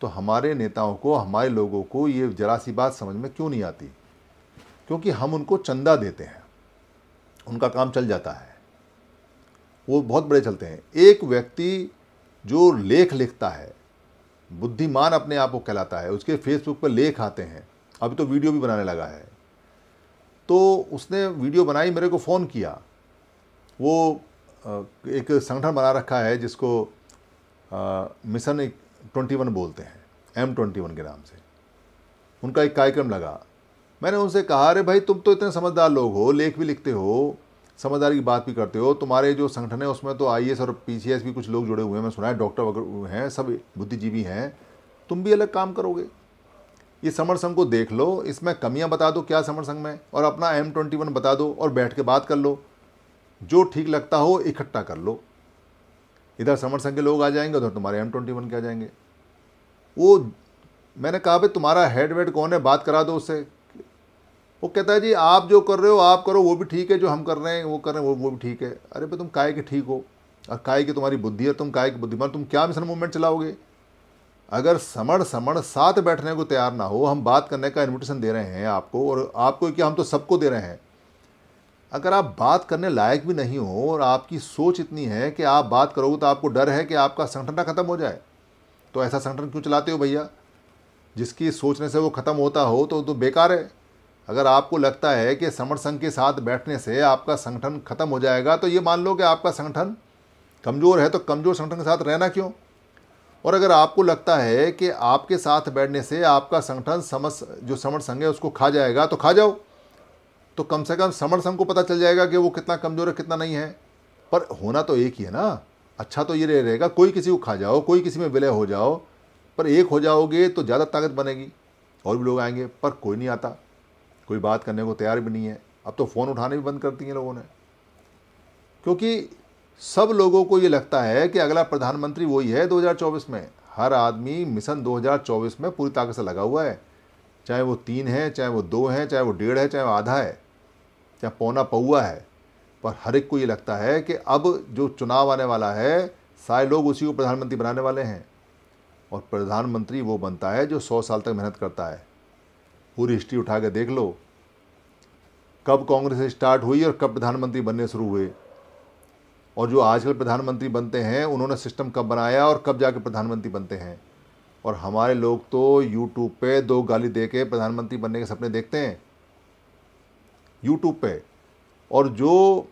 तो हमारे नेताओं को, हमारे लोगों को ये जरा सी बात समझ में क्यों नहीं आती? क्योंकि हम उनको चंदा देते हैं। उनका काम चल जाता है। वो बहुत बड़े चलते हैं। एक व्यक्ति जो लेख लिखता है, बुद्धिमान अपने आप को कहलाता है, उसके फेसबुक पर लेख आते हैं। अभी तो वीडियो भी बनाने लगा है। तो उसने वीडियो बनाई, मेरे को फ़ोन किया। वो एक संगठन बना रखा है जिसको मिशन एक ट्वेंटी वन बोलते हैं एम ट्वेंटी वन के नाम से। उनका एक कार्यक्रम लगा। मैंने उनसे कहा, अरे भाई, तुम तो इतने समझदार लोग हो, लेख भी लिखते हो, समझदारी की बात भी करते हो, तुम्हारे जो संगठन है, उसमें तो आई और पीसीएस भी कुछ लोग जुड़े हुए हैं, मैं सुना है डॉक्टर वगैरह हैं, सब बुद्धिजीवी हैं, तुम भी अलग काम करोगे। ये समर संघ को देख लो, इसमें कमियाँ बता दो क्या समर संघ में, और अपना एम ट्वेंटी वन बता दो और बैठ के बात कर लो। जो ठीक लगता हो, इकट्ठा कर लो। इधर समर संघ के लोग आ जाएँगे, उधर तुम्हारे एम ट्वेंटी वन के आ जाएँगे। वो, मैंने कहा, भाई, तुम्हारा हेड वेड कौन है? बात करा दो उससे वो कहता है, जी, आप जो कर रहे हो, आप करो, वो भी ठीक है, जो हम कर रहे हैं, वो कर रहे हैं, वो वो भी ठीक है। अरे, भाई, तुम काय के ठीक हो? और काय की तुम्हारी बुद्धि है? तुम काय की बुद्धिमान तुम क्या मिशन मूवमेंट चलाओगे? अगर समण समण साथ बैठने को तैयार ना हो, हम बात करने का इन्विटेशन दे रहे हैं आपको, और आपको क्या हम तो सबको दे रहे हैं अगर आप बात करने लायक भी नहीं हो और आपकी सोच इतनी है कि आप बात करोगे तो आपको डर है कि आपका संगठन ना खत्म हो जाए तो ऐसा संगठन क्यों चलाते हो भैया? जिसकी सोचने से वो ख़त्म होता हो तो, तो बेकार है। अगर आपको लगता है कि समर संघ के साथ बैठने से आपका संगठन खत्म हो जाएगा तो ये मान लो कि आपका संगठन कमज़ोर है तो कमज़ोर संगठन के साथ रहना क्यों? और अगर आपको लगता है कि आपके साथ बैठने से आपका संगठन समझ जो समर संघ है उसको खा जाएगा तो खा जाओ। तो कम से कम समर संघ को पता चल जाएगा कि वो कितना कमज़ोर है, कितना नहीं है। पर होना तो एक ही है ना। अच्छा तो ये रहेगा, कोई किसी को खा जाओ, कोई किसी में विलय हो जाओ, पर एक हो जाओगे तो ज़्यादा ताकत बनेगी, और भी लोग आएँगे, पर कोई नहीं आता। कोई बात करने को तैयार भी नहीं है। अब तो फ़ोन उठाने भी बंद कर दिए लोगों ने। क्योंकि सब लोगों को ये लगता है कि अगला प्रधानमंत्री वही है 2024 में। हर आदमी मिशन 2024 में पूरी ताकत से लगा हुआ है। चाहे वो तीन है, चाहे वो दो है, चाहे वो डेढ़ है, चाहे वो आधा है। चाहे पौना पौआ है, पर हर एक को ये लगता है कि अब जो चुनाव आने वाला है सारे लोग उसी को प्रधानमंत्री बनाने वाले हैं। और प्रधानमंत्री वो बनता है जो सौ साल तक मेहनत करता है। पूरी हिस्ट्री उठा के देख लो। कब कांग्रेस स्टार्ट हुई और कब प्रधानमंत्री बनने शुरू हुए। और जो आजकल प्रधानमंत्री बनते हैं, उन्होंने सिस्टम कब बनाया और कब जाके प्रधानमंत्री बनते हैं। और हमारे लोग तो यूट्यूब पे दो गाली दे के प्रधानमंत्री बनने के सपने देखते हैं। यूट्यूब पे। और जो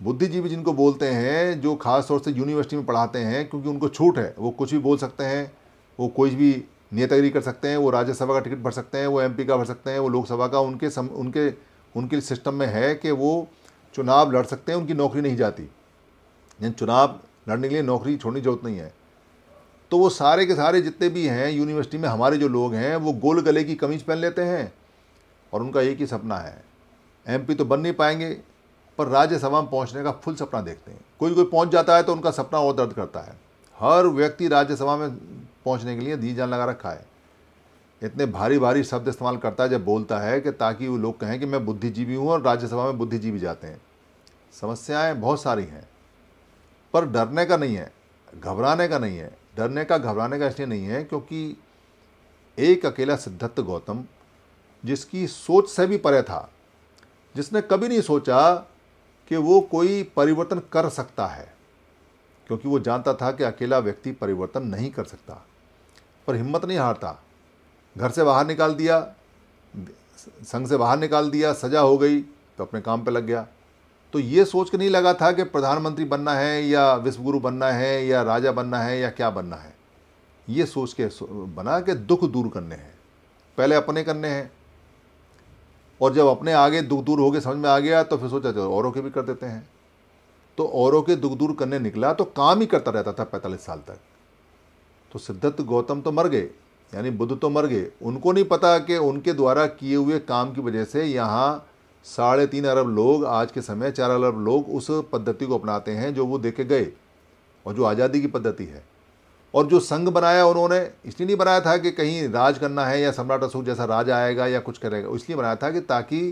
बुद्धिजीवी जिनको बोलते हैं जो खास तौर से यूनिवर्सिटी में पढ़ाते हैं क्योंकि उनको छूट है वो कुछ भी बोल सकते हैं वो कोई भी नेतागिरी कर सकते हैं वो राज्यसभा का टिकट भर सकते हैं वो एमपी का भर सकते हैं वो लोकसभा का उनके सम, उनके उनके सिस्टम में है कि वो चुनाव लड़ सकते हैं उनकी नौकरी नहीं जाती। यानी चुनाव लड़ने के लिए नौकरी छोड़ने ज़रूरत नहीं है। तो वो सारे के सारे जितने भी हैं यूनिवर्सिटी में हमारे जो लोग हैं वो गोल गले की कमीज पहन लेते हैं और उनका एक ही सपना है। एमपी तो बन नहीं पाएँगे, पर राज्यसभा में पहुँचने का फुल सपना देखते हैं। कोई कोई पहुँच जाता है तो उनका सपना और दर्द करता है। हर व्यक्ति राज्यसभा में पहुँचने के लिए दी जान लगा रखा है। इतने भारी भारी शब्द इस्तेमाल करता है, जब बोलता है कि ताकि वो लोग कहें कि मैं बुद्धिजीवी हूँ और राज्यसभा में बुद्धिजीवी जाते हैं। समस्याएँ बहुत सारी हैं, पर डरने का नहीं है, घबराने का नहीं है। डरने का, घबराने का इसलिए नहीं है क्योंकि एक अकेला सिद्धार्थ गौतम, जिसकी सोच से भी परे था जिसने कभी नहीं सोचा कि वो कोई परिवर्तन कर सकता है, क्योंकि वो जानता था कि अकेला व्यक्ति परिवर्तन नहीं कर सकता। पर हिम्मत नहीं हारता। घर से बाहर निकाल दिया, संघ से बाहर निकाल दिया, सजा हो गई तो अपने काम पे लग गया। तो ये सोच के नहीं लगा था कि प्रधानमंत्री बनना है, या विश्वगुरु बनना है, या राजा बनना है, या क्या बनना है। ये सोच के बना के दुख दूर करने हैं। पहले अपने करने हैं। और जब अपने आगे दुख दूर हो गए समझ में आ गया तो फिर सोचा, चलो, औरों के भी कर देते हैं। तो औरों के दुख दूर करने निकला तो काम ही करता रहता था पैंतालीस साल तक। तो सिद्धार्थ गौतम तो मर गए, यानी बुद्ध तो मर गए। उनको नहीं पता कि उनके द्वारा किए हुए काम की वजह से यहाँ साढ़े तीन अरब लोग, आज के समय चार अरब लोग उस पद्धति को अपनाते हैं, जो वो देखे गए, और जो आज़ादी की पद्धति है। और जो संघ बनाया उन्होंने, इसलिए नहीं बनाया था कि कहीं राज करना है या सम्राट अशोक जैसा राज आएगा या कुछ करेगा, इसलिए बनाया था कि ताकि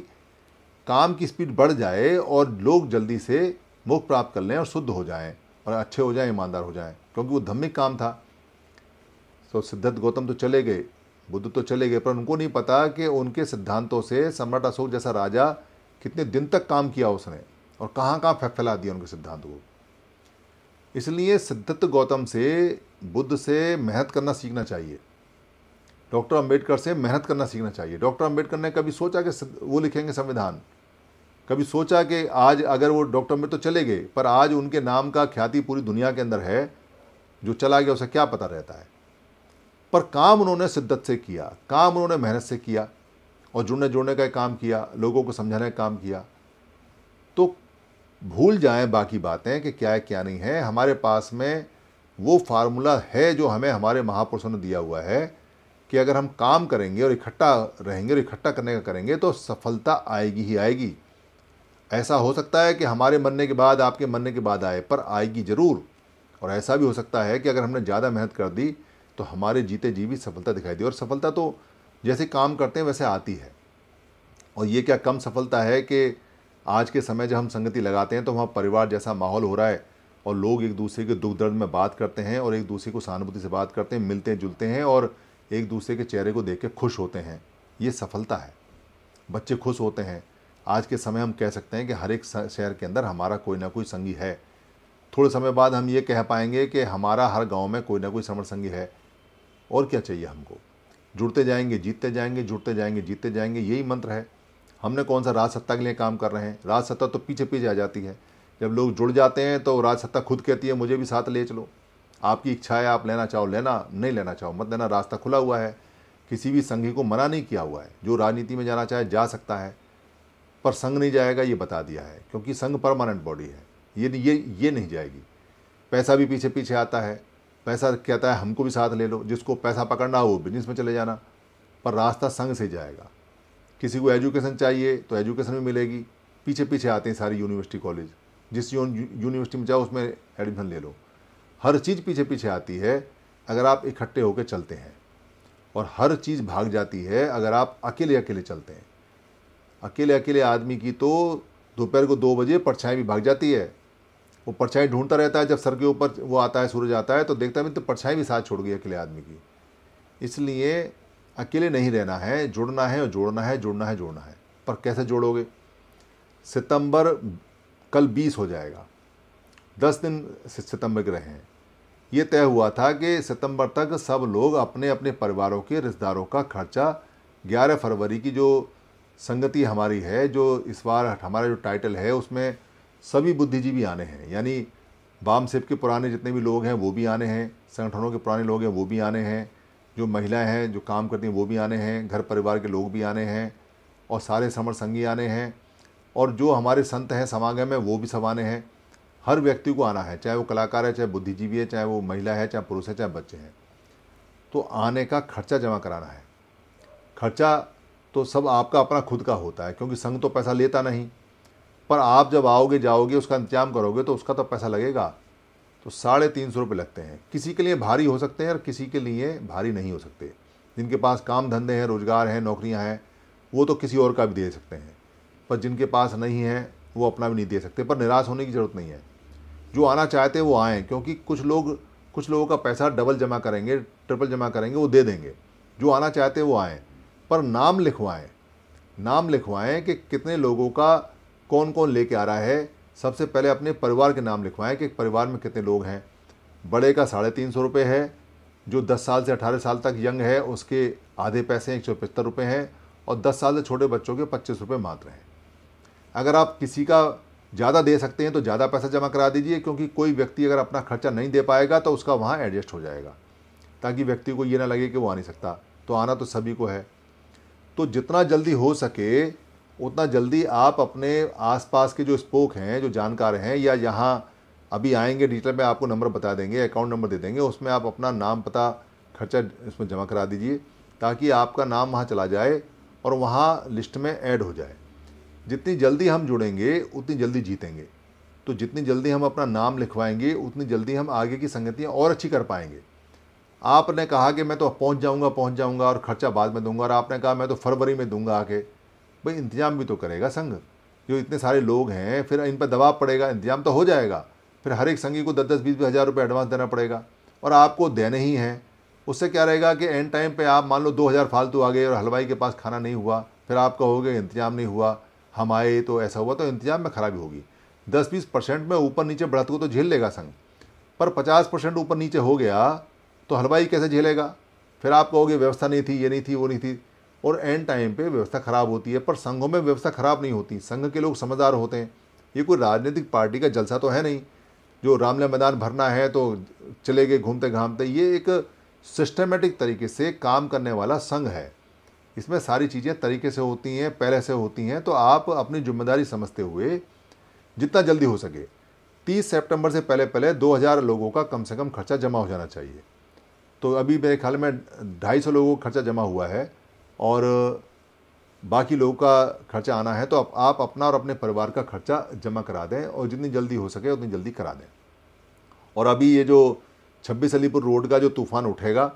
काम की स्पीड बढ़ जाए और लोग जल्दी से मुख प्राप्त कर लें और शुद्ध हो जाएँ और अच्छे हो जाएँ, ईमानदार हो जाएँ, क्योंकि वो धम्मिक काम था। तो सिद्धार्थ गौतम तो चले गए, बुद्ध तो चले गए, पर उनको नहीं पता कि उनके सिद्धांतों से सम्राट अशोक जैसा राजा कितने दिन तक काम किया उसने और कहाँ कहाँ फैला दिया उनके सिद्धांत को। इसलिए सिद्धार्थ गौतम से, बुद्ध से मेहनत करना सीखना चाहिए। डॉक्टर अंबेडकर से मेहनत करना सीखना चाहिए। डॉक्टर अंबेडकर ने कभी सोचा कि वो लिखेंगे संविधान? कभी सोचा कि आज अगर वो डॉक्टर अंबेडकर तो चले गए, पर आज उनके नाम का ख्याति पूरी दुनिया के अंदर है, जो चला गया, उसे क्या पता रहता है? पर काम उन्होंने शिद्दत से किया, काम उन्होंने मेहनत से किया, और जुड़ने जुड़ने का काम किया, लोगों को समझाने का काम किया। तो भूल जाएँ बाकी बातें कि क्या है, क्या नहीं है। हमारे पास में वो फार्मूला है जो हमें हमारे महापुरुषों ने दिया हुआ है कि अगर हम काम करेंगे और इकट्ठा रहेंगे और इकट्ठा करने का करेंगे तो सफलता आएगी ही आएगी। ऐसा हो सकता है कि हमारे मरने के बाद आपके मरने के बाद आए, पर आएगी ज़रूर। और ऐसा भी हो सकता है कि अगर हमने ज़्यादा मेहनत कर दी तो हमारे जीते जी भी सफलता दिखाई दी। और सफलता तो जैसे काम करते हैं वैसे आती है। और ये क्या कम सफलता है कि आज के समय जब हम संगति लगाते हैं तो वहाँ परिवार जैसा माहौल हो रहा है और लोग एक दूसरे के दुख दर्द में बात करते हैं और एक दूसरे को सहानुभूति से बात करते हैं, मिलते जुलते हैं और एक दूसरे के चेहरे को देख के खुश होते हैं। ये सफलता है। बच्चे खुश होते हैं। आज के समय हम कह सकते हैं कि हर एक शहर के अंदर हमारा कोई ना कोई संगी है। थोड़े समय बाद हम ये कह पाएँगे कि हमारा हर गाँव में कोई ना कोई समर संगी है। और क्या चाहिए हमको? जुड़ते जाएँगे, जीतते जाएँगे, जुड़ते जाएँगे, जीतते जाएँगे, यही मंत्र है। हमने कौन सा राज सत्ता के लिए काम कर रहे हैं? राज सत्ता तो पीछे पीछे आ जाती है। जब लोग जुड़ जाते हैं तो राज सत्ता खुद कहती है, मुझे भी साथ ले चलो। आपकी इच्छा है, आप लेना चाहो, लेना, नहीं लेना चाहो, मत लेना। रास्ता खुला हुआ है। किसी भी संघी को मना नहीं किया हुआ है। जो राजनीति में जाना चाहे, जा सकता है। पर संघ नहीं जाएगा, ये बता दिया है। क्योंकि संघ परमानेंट बॉडी है। ये ये ये नहीं जाएगी। पैसा भी पीछे पीछे आता है। पैसा कहता है, हमको भी साथ ले लो। जिसको पैसा पकड़ना हो बिज़नेस में चले जाना। पर रास्ता संघ से जाएगा। किसी को एजुकेशन चाहिए तो एजुकेशन भी मिलेगी। पीछे पीछे आते हैं सारी यूनिवर्सिटी कॉलेज। जिस यूनिवर्सिटी में जाओ, उसमें एडमिशन ले लो। हर चीज़ पीछे पीछे आती है, अगर आप इकट्ठे होकर चलते हैं। और हर चीज़ भाग जाती है, अगर आप अकेले अकेले चलते हैं। अकेले अकेले आदमी की तो दोपहर को दो बजे परछाई भी भाग जाती है। वो परछाई ढूंढता रहता है, जब सर के ऊपर वो आता है, सूरज आता है तो देखता है तो परछाई भी साथ छोड़ गई, अकेले आदमी की। इसलिए अकेले नहीं रहना है, जुड़ना है और जोड़ना है, जुड़ना है, जोड़ना है। पर कैसे जोड़ोगे? सितंबर कल बीस हो जाएगा। दस दिन सितंबर के रहे हैं। ये तय हुआ था कि सितंबर तक सब लोग अपने अपने परिवारों के, रिश्तेदारों का खर्चा 11 फरवरी की जो संगति हमारी है, जो इस बार हमारा जो टाइटल है, उसमें सभी बुद्धिजीवी आने हैं। यानी वाम सेब के पुराने जितने भी लोग हैं, वो भी आने हैं। संगठनों के पुराने लोग हैं, वो भी आने हैं। जो महिलाएँ हैं, जो काम करती हैं, वो भी आने हैं, घर परिवार के लोग भी आने हैं, और सारे समर संगी आने हैं, और जो हमारे संत हैं समागम में, वो भी सब आने हैं। हर व्यक्ति को आना है, चाहे वो कलाकार है, चाहे बुद्धिजीवी है, चाहे वो महिला है, चाहे पुरुष है, चाहे बच्चे हैं। तो आने का खर्चा जमा कराना है। खर्चा तो सब आपका अपना खुद का होता है, क्योंकि संघ तो पैसा लेता नहीं। पर आप जब आओगे, जाओगे, उसका इंतज़ाम करोगे तो उसका तो पैसा लगेगा। तो साढ़े तीन सौ रुपये लगते हैं। किसी के लिए भारी हो सकते हैं और किसी के लिए भारी नहीं हो सकते। जिनके पास काम धंधे हैं, रोज़गार हैं, नौकरियाँ हैं, वो तो किसी और का भी दे सकते हैं। पर जिनके पास नहीं है, वो अपना भी नहीं दे सकते। पर निराश होने की ज़रूरत नहीं है। जो आना चाहते हैं, वो आएँ, क्योंकि कुछ लोग, कुछ लोगों का पैसा डबल जमा करेंगे, ट्रिपल जमा करेंगे, वो दे देंगे। जो आना चाहते हैं, वो आएँ। पर नाम लिखवाएँ। नाम लिखवाएँ कि कितने लोगों का कौन कौन लेके आ रहा है सबसे पहले अपने परिवार के नाम लिखवाएँ कि परिवार में कितने लोग हैं। बड़े का साढ़े तीन सौ रुपये है, जो दस साल से अठारह साल तक यंग है, उसके आधे पैसे एक सौ पचहत्तर रुपये हैं और दस साल से छोटे बच्चों के पच्चीस रुपये मात्र हैं। अगर आप किसी का ज़्यादा दे सकते हैं तो ज़्यादा पैसा जमा करा दीजिए, क्योंकि कोई व्यक्ति अगर अपना खर्चा नहीं दे पाएगा तो उसका वहाँ एडजस्ट हो जाएगा, ताकि व्यक्ति को ये ना लगे कि वो आ नहीं सकता। तो आना तो सभी को है। तो जितना जल्दी हो सके उतना जल्दी आप अपने आसपास के जो स्पोक हैं, जो जानकार हैं, या यहाँ अभी आएँगे डिजिटल में आपको नंबर बता देंगे, अकाउंट नंबर दे देंगे, उसमें आप अपना नाम, पता, खर्चा इसमें जमा करा दीजिए, ताकि आपका नाम वहाँ चला जाए और वहाँ लिस्ट में ऐड हो जाए। जितनी जल्दी हम जुड़ेंगे, उतनी जल्दी जीतेंगे। तो जितनी जल्दी हम अपना नाम लिखवाएँगे, उतनी जल्दी हम आगे की संगतियाँ और अच्छी कर पाएँगे। आपने कहा कि मैं तो पहुँच जाऊँगा पहुँच जाऊँगा और खर्चा बाद में दूँगा, और आपने कहा मैं तो फरवरी में दूँगा आके। भाई इंतज़ाम भी तो करेगा संघ। जो इतने सारे लोग हैं, फिर इन पर दबाव पड़ेगा, इंतज़ाम तो हो जाएगा। फिर हर एक संघी को दस दस बीस बीस हज़ार रुपये एडवांस देना पड़ेगा। और आपको देने ही हैं। उससे क्या रहेगा कि एंड टाइम पे आप मान लो दो हज़ार फालतू आ गए और हलवाई के पास खाना नहीं हुआ, फिर आप कहोगे इंतज़ाम नहीं हुआ। हम आए तो ऐसा हुआ तो इंतज़ाम में खराबी होगी। दस बीस परसेंट में ऊपर नीचे बढ़त को तो झेल लेगा संघ। पर पचास परसेंट ऊपर नीचे हो गया तो हलवाई कैसे झेलेगा? फिर आप कहोगे व्यवस्था नहीं थी, ये नहीं थी, वो नहीं थी। और एंड टाइम पे व्यवस्था खराब होती है, पर संघों में व्यवस्था खराब नहीं होती। संघ के लोग समझदार होते हैं। ये कोई राजनीतिक पार्टी का जलसा तो है नहीं। जो रामला मैदान भरना है तो चले गए घूमते घामते, ये एक सिस्टमेटिक तरीके से काम करने वाला संघ है। इसमें सारी चीज़ें तरीके से होती हैं, पहले से होती हैं तो आप अपनी ज़िम्मेदारी समझते हुए जितना जल्दी हो सके। 30 सितंबर से पहले पहले 2000 लोगों का कम से कम खर्चा जमा हो जाना चाहिए। तो अभी मेरे ख्याल में ढाई सौ लोगों का खर्चा जमा हुआ है। और बाकी लोगों का खर्चा आना है तो आप, आप अपना और अपने परिवार का खर्चा जमा करा दें और जितनी जल्दी हो सके उतनी जल्दी करा दें। और अभी ये जो छब्बीस अलीपुर रोड का जो तूफ़ान उठेगा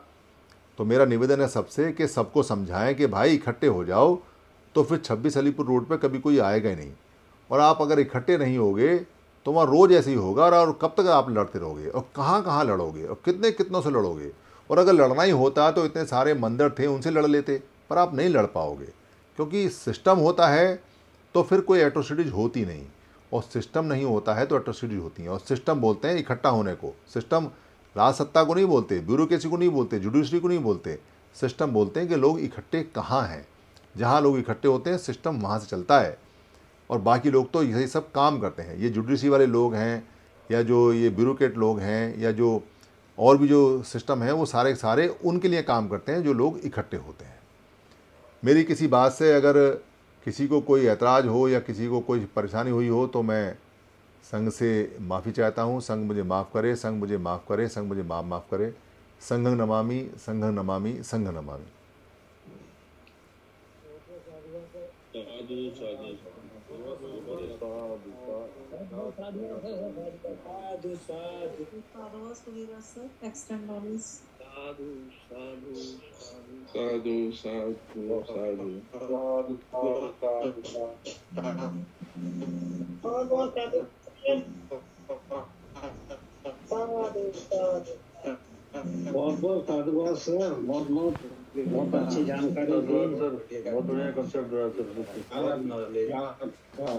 तो मेरा निवेदन है सबसे कि सबको समझाएँ कि भाई इकट्ठे हो जाओ तो फिर छब्बीस अलीपुर रोड पर कभी कोई आएगा ही नहीं। और आप अगर इकट्ठे नहीं होगे तो वहाँ रोज़ ऐसे ही होगा और कब तक आप लड़ते रहोगे? और कहाँ कहाँ लड़ोगे? और कितने कितनों से लड़ोगे? और अगर लड़ना ही होता तो इतने सारे मंदिर थे उनसे लड़ लेते। पर आप नहीं लड़ पाओगे। क्योंकि सिस्टम होता है तो फिर कोई एट्रोसिटीज होती नहीं। और सिस्टम नहीं होता है तो एट्रोसिटीज होती हैं। और सिस्टम बोलते हैं इकट्ठा होने को। सिस्टम राज सत्ता को नहीं बोलते, ब्यूरोक्रेसी को नहीं बोलते जुडिशरी को नहीं बोलते। सिस्टम बोलते हैं कि लोग इकट्ठे कहाँ हैं। जहाँ लोग इकट्ठे होते हैं, सिस्टम वहाँ से चलता है। और बाकी लोग तो यही सब काम करते हैं। ये जुडिशरी वाले लोग हैं, या जो ये ब्यूरोक्रेट लोग हैं, या जो और भी जो सिस्टम है, वो सारे सारे उनके लिए काम करते हैं, जो लोग इकट्ठे होते हैं। मेरी किसी बात से अगर किसी को कोई ऐतराज़ हो या किसी को कोई परेशानी हुई हो तो मैं संघ से माफ़ी चाहता हूँ संघ मुझे माफ़ करे संघ मुझे माफ़ करे संघ मुझे माफ़ माफ़ करे संघ नमामि संघ नमामि संघ नमामि. साधु साधु साधु साधु साधु साधु बहुत बहुत साधु। साधु साधु बहुत बहुत साधुवाद सर बहुत बहुत बहुत अच्छी जानकारी दी। बहुत बढ़िया कंसेप्ट रहा सर।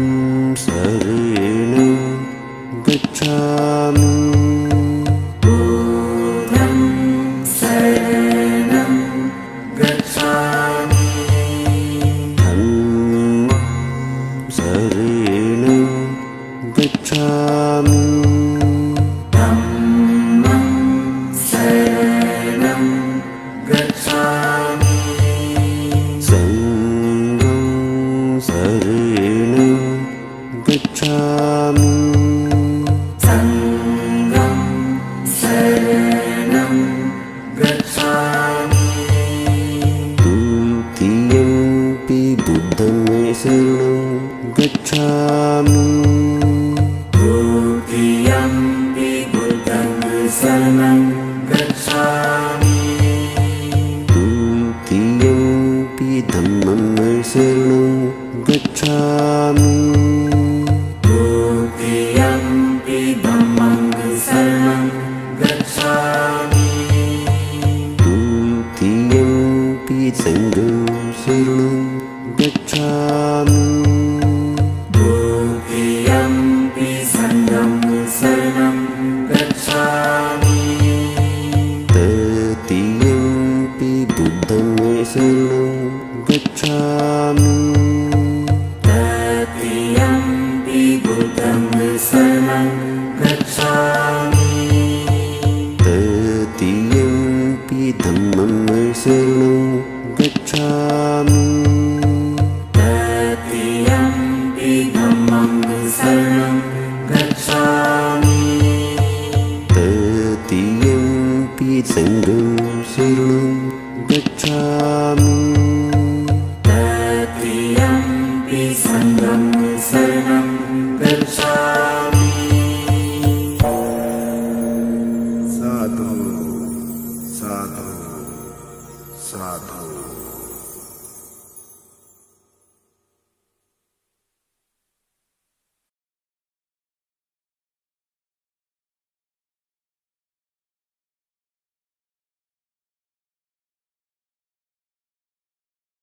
शरणं गच्छामि